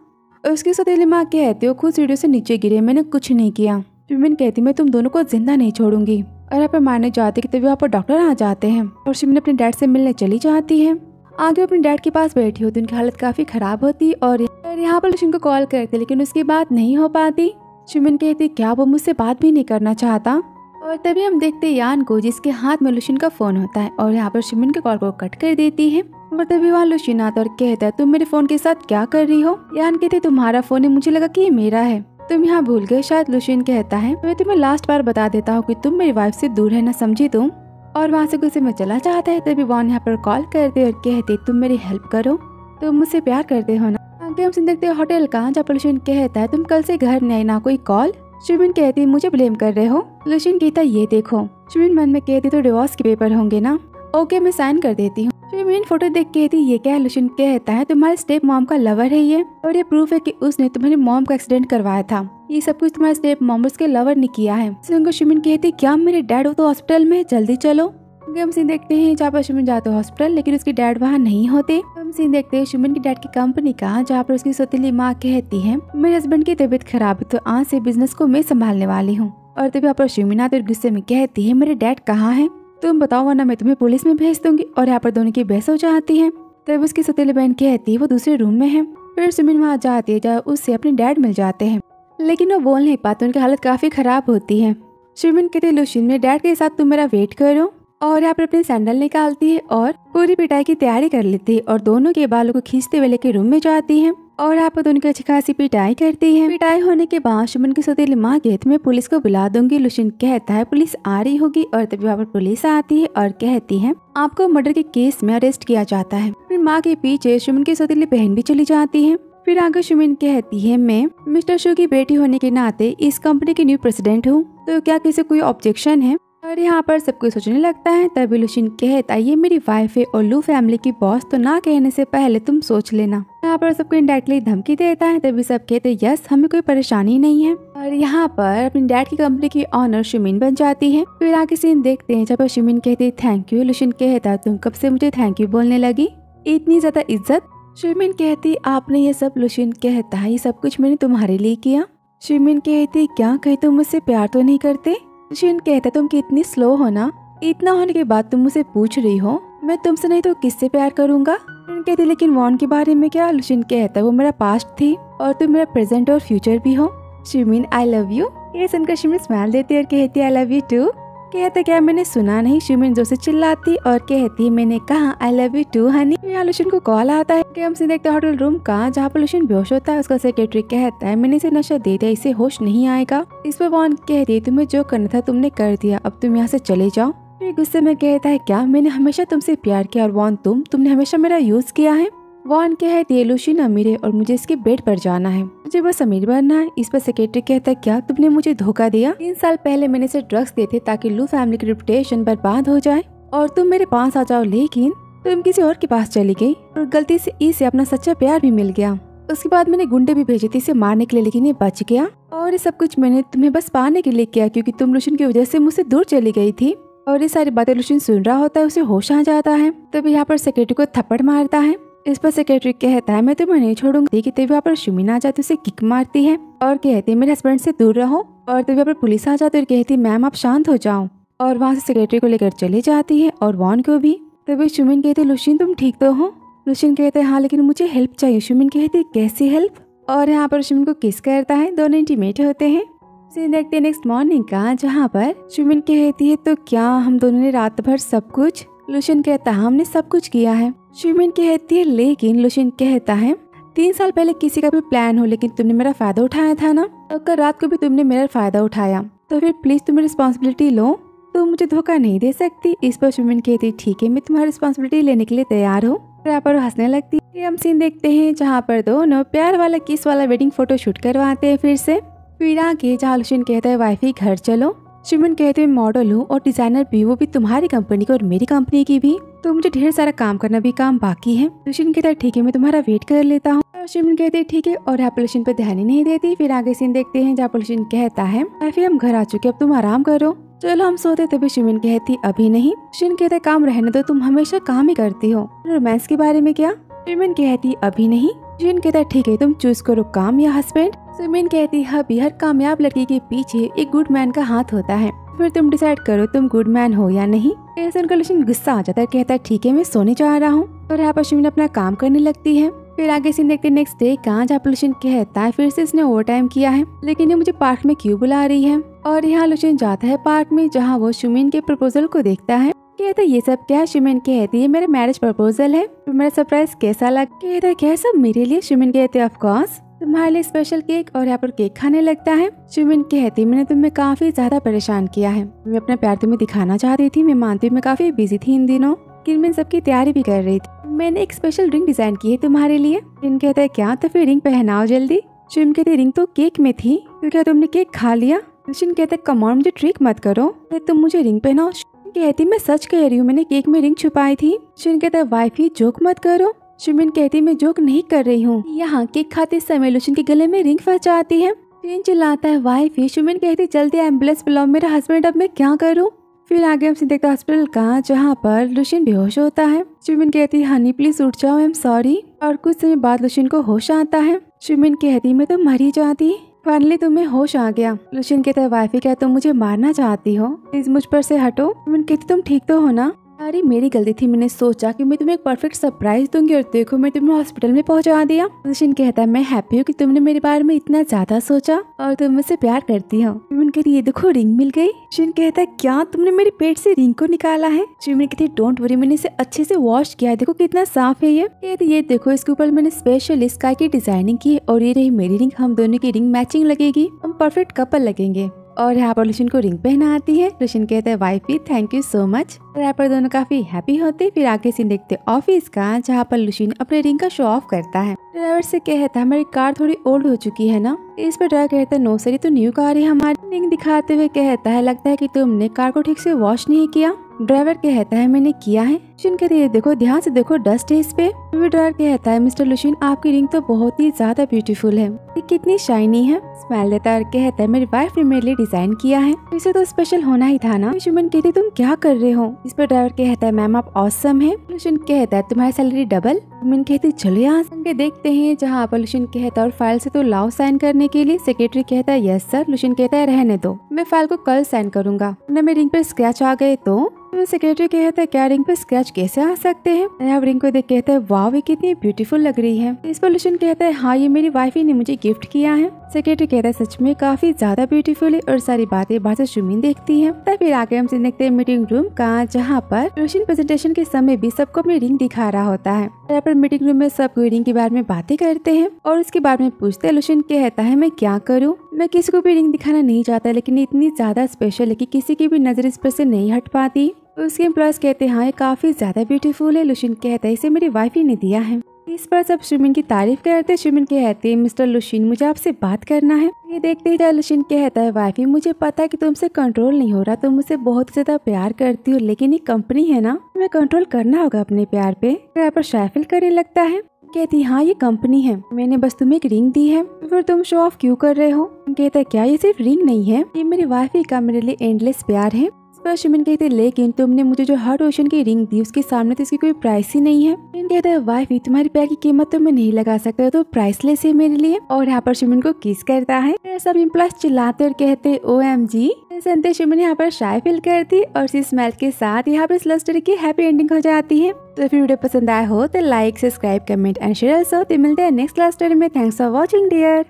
उसकी सतीली माँ कहते हो खुद सीढ़ियों से नीचे गिरे, मैंने कुछ नहीं किया। सुमिन कहती मैं तुम दोनों को ज़िंदा नहीं छोड़ूँगी। और यहाँ पर मारने जाते कि तभी वहाँ पर डॉक्टर आ जाते हैं और सुमिन अपने डैड से मिलने चली जाती है। आगे अपने डैड के पास बैठी होती उनकी हालत काफ़ी खराब होती और यहाँ पर लक्ष्मण को कॉल करते, लेकिन उसकी बात नहीं हो पाती। सुमिन कहती क्या वो मुझसे बात भी नहीं करना चाहता? और तभी हम देखते यान को, जिसके हाथ में लुशिन का फ़ोन होता है और यहाँ पर सुमिन के कॉल को कट कर देती है। और तभी वहाँ लुशिन आता और कहता है, तुम मेरे फ़ोन के साथ क्या कर रही हो? यान कहते, तुम्हारा फ़ोन है, मुझे लगा कि ये मेरा है। तुम यहाँ भूल गए, शायद लुशिन कहता है, मैं तुम्हें लास्ट बार बता देता हूँ कि तुम मेरी वाइफ से दूर है रहना समझी तुम? और वहाँ से गुस्से में चला जाता है। तभी वॉन यहाँ पर कॉल करते और कहते, तुम मेरी हेल्प करो, तुम मुझसे प्यार करते हो ना? आगे हम देखते होटल का जहाँ पर लुशिन कहता है, तुम कल से घर नहीं, ना कोई कॉल शुमिन कहती, मुझे ब्लेम कर रहे हो? लुशिन कहता ये देखो। सुमिन मन में कहती तो डिवोर्स के पेपर होंगे ना? ओके मैं साइन कर देती हूँ। सुमिन फ़ोटो देख कहती, ये क्या लुशिन कहता है? तुम्हारे स्टेप मॉम का लवर है ये। और ये प्रूफ है कि उसने तुम्हारी मॉम का एक्सीडेंट करवाया था। ये सब कुछ तुम्हारे स्टेप मॉम उसके लवर ने किया है। सुमिन शुमिन कहती, क्या मेरे डैड हो तो हॉस्पिटल में जल्दी चलो। हम सीन देखते हैं जहाँ पर सुमिन जाते हॉस्पिटल लेकिन उसके डैड वहाँ नहीं होते। हम सीन देखते हैं सुमिन की डैड की कंपनी का जहाँ पर उसकी सतीली माँ कहती है, मेरे हस्बैंड की तबीयत खराब है तो आज से बिज़नेस को मैं संभालने वाली हूँ। और तभी यहाँ पर सुमिन आते गुस्से में कहती है, मेरे डैड कहाँ है? तुम बताओ, वरना मैं तुम्हें पुलिस में भेज दूँगी। और यहाँ पर दोनों की बहस हो जाती है। तब उसकी सतीली बहन कहती है, वो दूसरे रूम में है। फिर सुमिन वहाँ जाती है, जहाँ उससे अपने डैड मिल जाते हैं। लेकिन वो बोल नहीं पाते, उनकी हालत काफ़ी खराब होती है। सुमिन कहते लुशिन मेरे डैड के साथ तुम मेरा वेट करो। और यहाँ पर अपने सैंडल निकालती है और पूरी पिटाई की तैयारी कर लेती है और दोनों के बालों को खींचते हुए लेके रूम में जाती है और पर दोनों की अच्छी खासी पिटाई करती है। पिटाई होने के बाद सुमन की सतीली माँ कहती मैं पुलिस को बुला दूँगी। लुशिन कहता है, पुलिस आ रही होगी। और तभी वहाँ पर पुलिस आती है और कहती है, आपको मर्डर के केस में अरेस्ट किया जाता है। फिर माँ के पीछे सुमन की सतीली बहन भी चली जाती है। फिर आगे सुमिन कहती है, मैं, मिस्टर शो की बेटी होने के नाते इस कंपनी की न्यू प्रेसिडेंट हूँ। तो क्या किसी कोई ऑब्जेक्शन है? और यहाँ पर सब कुछ सोचने लगता है, तभी लुशिन कहता ये मेरी वाइफ है और लू फैमिली की बॉस तो ना कहने से पहले तुम सोच लेना। यहाँ पर सबको इंडायरेक्टली धमकी देता है, तभी सब कहते, यस, हमें कोई परेशानी नहीं है। और यहाँ पर अपनी डैड की कंपनी की ऑनर शुमिन बन जाती है। फिर आगे सीन देखते हैं, जब शुमिन कहती थैंक यू लुशिन कहता, तुम कब से मुझे थैंक यू बोलने लगी? इतनी ज़्यादा इज़्ज़त? शुमिन कहती, आपने ये सब? लुशिन कहता, ये सब कुछ मैंने तुम्हारे लिए किया। शुमिन कहती, क्या कहीं तुम मुझसे प्यार तो नहीं करते? शिन कहता तुम कितनी स्लो हो ना, इतना होने के बाद तुम मुझसे पूछ रही हो, मैं तुमसे नहीं तो किससे प्यार करूँगा? कहती लेकिन वॉन के बारे में क्या लुशिन कहता है वो मेरा पास्ट थी, और तुम मेरा प्रेजेंट और फ्यूचर भी हो। शिमिन आई लव यू ये सुनकर शिमिन स्माइल देती और कहती आई लव यू टू कहते, क्या मैंने सुना नहीं? शिमिन जो से चिल्लाती और कहती, मैंने कहा I love you too honey यहाँ लुशन को कॉल आता है कि हम सीधे देखते होटल रूम का जहाँ पर लुशन बेहोश होता है, उसका सेक्रेटरी कहता है, मैंने इसे नशा दे दिया, इसे होश नहीं आएगा. इस पर वॉन कहती, तुम्हें जो करना था, तुमने कर दिया, अब तुम यहाँ से चले जाओ. फिर गुस्से में कहता है, क्या? मैंने हमेशा तुमसे प्यार किया और वॉन तुम? तुमने हमेशा मेरा यूज़ किया है? वॉन कहती है लुशिन अमीर है और मुझे इसके बेड पर जाना है। मुझे बस अमीर बनना है। इस पर सेक्रेटरी कहता है, क्या तुमने मुझे धोखा दिया? तीन साल पहले मैंने इसे ड्रग्स दिए थे ताकि लू फैमिली की रिपुटेशन बर्बाद हो जाए। और तुम मेरे पास आ जाओ, लेकिन तुम किसी और के पास चली गई और गलती से इसे अपना सच्चा प्यार भी मिल गया। उसके बाद मैंने गुंडे भी भेजे थे इसे मारने के लिए, लेकिन ये बच गया। और ये सब कुछ मैंने तुम्हें बस पाने के लिए किया, क्योंकि तुम लुशन की वजह से मुझसे दूर चली गई थी। और ये सारी बातें लुशन सुन रहा होता है, उसे होश आ जाता है। तब यहाँ पर सेक्रेटरी को थप्पड़ मारता है। इस पर सेक्रेटरी कहता है, मैं तुम्हें नहीं छोड़ूँगी कि तभी यहाँ पर शुमिन आ जाती, उसे किक मारती है और कहती है, मेरे हस्बैंड से दूर रहो और तभी यहाँ पर पुलिस आ जाती है, और कहती मैम आप शांत हो जाओ। और वहाँ से सेक्रेटरी को लेकर चली जाती है और वॉन को भी। तभी शुमिन कहती लुशिन, तुम ठीक तो हो? लुशिन कहते हैं हाँ लेकिन मुझे हेल्प चाहिए। शुमिन कहती कैसी हेल्प और यहाँ पर शुमिन को किस करता है। दोनों इंटीमेट होते हैं। सीन देखते हैं नेक्स्ट मॉर्निंग का जहाँ पर शुमिन कहती है तो क्या हम दोनों ने रात भर सब कुछ लुशन कहता है हमने सब कुछ किया है। शुमिन कहती है, लेकिन लुशन कहता है, तीन साल पहले किसी का भी प्लान हो, लेकिन तुमने मेरा फ़ायदा उठाया था ना? और कल रात को भी तुमने मेरा फ़ायदा उठाया तो फिर प्लीज़ तुम रिस्पॉन्सिबिलिटी लो। तुम मुझे धोखा नहीं दे सकती। इस पर शुमिन कहती, ठीक है, मैं तुम्हारी रिस्पॉन्सिबिलिटी लेने के लिए तैयार हूँ। यहाँ पर हंसने लगती। है हम सीन देखते हैं, जहाँ पर दोनों प्यार वाला किस वाला वेडिंग फ़ोटो शूट करवाते हैं फिर से। फिर आगे जहाँ लुशन कहता है वाइफी घर चलो। शिमन कहते हैं, मॉडल हूँ और डिज़ाइनर भी, वो भी तुम्हारी कंपनी की और मेरी कंपनी की भी। तो मुझे ढेर सारा काम करना भी काम बाकी है। लुशन कहता है, ठीक है, मैं तुम्हारा वेट कर लेता हूँ। शिमन कहते हैं, ठीक है, और यहाँ पर लुशन पर ध्यान ही नहीं देती। फिर आगे सीन देखते हैं, जहाँ पर लुशन कहता है फिर हम घर आ चुके अब तुम आराम करो। चलो, हम सोते तभी शिमिन कहती, अभी नहीं। शिन कहते काम रहने दो, तुम हमेशा काम ही करती हो। रोमांस के बारे में क्या? शिमिन कहती, अभी नहीं। शिन कहता ठीक है, तुम चूज़ करो काम या हस्बैंड सुमिन कहती हबी हर कामयाब लड़की के पीछे एक गुड मैन का हाथ होता है। फिर तुम डिसाइड करो, तुम गुड मैन हो या नहीं? सुनकर लक्ष्मण गुस्सा आ जाता है कहता है, ठीक है, मैं सोने जा रहा हूँ। और यहाँ पर शिमिन अपना काम करने लगती है। फिर आगे से देखते नेक्स्ट डे कहाँ जहाँ लुशन कहता है? फिर से इसने ओवर टाइम किया है। लेकिन ये मुझे पार्क में क्यों बुला रही है? और यहाँ लुशन जाता है पार्क में, जहाँ वो सुमिन के प्रपोजल को देखता है। कहता, ये सब क्या? सुमिन कहती है मेरा मैरिज प्रपोजल है। मेरा सरप्राइज़ कैसा लग कहता, क्या सब मेरे लिए? सुमिन कहते कोर्स तुम्हारे लिए स्पेशल केक और यहाँ पर केक खाने लगता है। शुमिन कहती, मैंने तुम्हें काफ़ी ज़्यादा परेशान किया है। मैं अपना प्यार तुम्हें दिखाना चाह रही थी। मैं मानती हूँ मैं काफ़ी बिज़ी थी इन दिनों। कि मैं सबकी तैयारी भी कर रही थी। मैंने एक स्पेशल रिंग डिज़ाइन की है तुम्हारे लिए। जिन कहते हैं, क्या तो फिर रिंग पहनाओ जल्दी? शुम कहते रिंग तो केक में थी तो क्या तुमने केक खा लिया? शिन कहते कमौन मुझे ट्रिक मत करो। तुम मुझे रिंग पहनाओ। कहती, मैं सच कह रही हूँ, मैंने केक में रिंग छुपाई थी। शिन कहते वाइफ ही जोक मत करो। शुमिन कहती मैं जोक नहीं कर रही हूँ। यहाँ केक खाते समय लुशन के गले में रिंग फंस जाती है। ट्रेन चिल्लाता है वाइफ ही शुमिन कहती जल्दी एंबुलेंस बुलाओ, मेरा हस्बैंड अब मैं क्या करूँ? फिर आगे हम देखते हॉस्पिटल का जहाँ पर लुशिन बेहोश होता है। शुमिन कहती हनी प्लीज़ उठ जाओ आई एम सॉरी और कुछ समय बाद लुशिन को होश आता है। शुमिन कहती मैं तो मरी जाती। फाइनली तुम्हें होश आ गया। लुशिन कहता है वाइफी क्या तुम मुझे मारना चाहती हो? प्लीज़ मुझ पर से हटो। शुमिन कहती तुम ठीक तो हो ना? अरे, मेरी गलती थी, मैंने सोचा कि मैं तुम्हें एक परफेक्ट सरप्राइज़ दूँगी और देखो, मैं तुम्हें हॉस्पिटल में पहुँचा दिया। रशिन कहता है मैं हैप्पी हूँ कि तुमने मेरे बारे में इतना ज़्यादा सोचा और तुम मुझसे प्यार करती हो। शिमिन कहती ये देखो रिंग मिल गई। शिन कहता है क्या तुमने मेरे पेट से रिंग को निकाला है? शिमिन कहती डोंट वरी मैंने इसे अच्छे से वॉश किया देखो कितना साफ़ है ये। कहती, ये देखो, इसके ऊपर मैंने स्पेशल स्काई की डिज़ाइनिंग की और ये रही मेरी रिंग हम दोनों की रिंग मैचिंग लगेगी। हम परफेक्ट कपल लगेंगे। और यहाँ पर लुशिन को रिंग पहना आती है। लुशिन कहते हैं wifey thank you so much यहाँ पर दोनों काफ़ी हैप्पी होते फिर आगे सीन देखते ऑफ़िस का, जहाँ पर लुशिन अपने रिंग का शो ऑफ़ करता है। ड्राइवर से कहता है, हमारी कार थोड़ी ओल्ड हो चुकी है ना? इस पर ड्राइवर कहता है नो सर तो न्यू कार है। हमारी रिंग दिखाते हुए कहता है, लगता है की तुमने कार को ठीक से वॉश नहीं किया। ड्राइवर कहता है, मैंने किया है। लुशिन कहती है देखो, ध्यान से देखो डस्ट है इस पे। ड्राइवर कहता है मिस्टर लुशिन आपकी रिंग तो बहुत ही ज़्यादा ब्यूटीफुल है। ये कितनी शाइनी है। स्माइल देता है कहता है, मेरी वाइफ ने मेरे लिए डिज़ाइन किया है। इसे तो स्पेशल होना ही था ना। लुशिन कहती तुम क्या कर रहे हो? इस पर ड्राइवर कहता है मैम आप औसम है। लुशिन कहता है, तुम्हारी सैलरी डबल मिन कहती चलो यहाँ के देखते हैं। जहाँ पर लुशिन कहता है, और फ़ाइल से तो लाओ साइन करने के लिए? सेक्रेटरी कहता है यस सर लुशिन कहता है, रहने दो। मैं फ़ाइल को कल साइन करूँगा। मेरे रिंग पर स्क्रैच आ गए तो? सेक्रेटरी कहता है, क्या रिंग पे स्क्रैच कैसे आ सकते हैं? अब रिंग को देख कहता है, वाह कितनी ब्यूटीफुल लग रही है। इस पर लुशन कहता है हाँ ये मेरी वाइफ ही ने मुझे गिफ्ट किया है। सेक्रेटरी कहता है, सच में काफ़ी ज़्यादा ब्यूटीफुल है और सारी बातें से शुमिन देखती है। तब फिर आगे हम देखते हैं मीटिंग रूम का, जहाँ पर रोशन प्रेजेंटेशन के समय भी सबको अपनी रिंग दिखा रहा होता है। यहाँ पर मीटिंग रूम में सब रिंग के बारे में बातें करते हैं और उसके बारे में पूछते हैं लुशन कहता है, मैं क्या करूँ? मैं किसी को भी रिंग दिखाना नहीं चाहता, लेकिन इतनी ज़्यादा स्पेशल है कि किसी की भी नज़र इस पर से नहीं हट पाती। उसके एम्प्लॉयज़ कहते, हैं हाँ ये काफ़ी ज़्यादा ब्यूटीफुल है। लुशिन कहता है इसे मेरी वाइफ ही ने दिया है। इस पर सब शुमिन की तारीफ़ करते, शुमिन कहते हैं मिस्टर लुशिन, मुझे आपसे बात करना है। ये देखते ही लुशिन कहता है वाइफी मुझे पता है कि तुमसे कंट्रोल नहीं हो रहा, तुम मुझसे बहुत ज़्यादा प्यार करती हो, लेकिन ये कंपनी है ना, तुम्हें कंट्रोल करना होगा अपने प्यार पे। यहाँ पर शाफिल करने लगता है। कहती हाँ ये कंपनी है। मैंने बस तुम्हें एक रिंग दी है। फिर तुम शो ऑफ़ क्यों कर रहे हो? कहता है क्या ये सिर्फ़ रिंग नहीं है? ये मेरी वाइफी का मेरे लिए एंडलेस प्यार है। पर शिमिन कहते, लेकिन तुमने मुझे जो हर ओशन की रिंग दी, उसके सामने तो इसकी कोई प्राइस ही नहीं है। शिमिन कहता है वाइफ तुम्हारी प्यार की कीमत तो मैं नहीं लगा सकता तो प्राइसलेस है मेरे लिए। और यहाँ पर शिमिन को किस करता है? सब इम्प्लस चिल्लाते और कहते ओ एम जी संते शिमिन यहाँ पर शाय फील करती और इस स्मेल के साथ यहाँ पर स्टोरी की हैप्पी एंडिंग हो जाती है। तो फिर वीडियो पसंद आया हो तो like subscribe comment and share so तो मिलते हैं नेक्स्ट स्टोरी में। Thanks for watching dear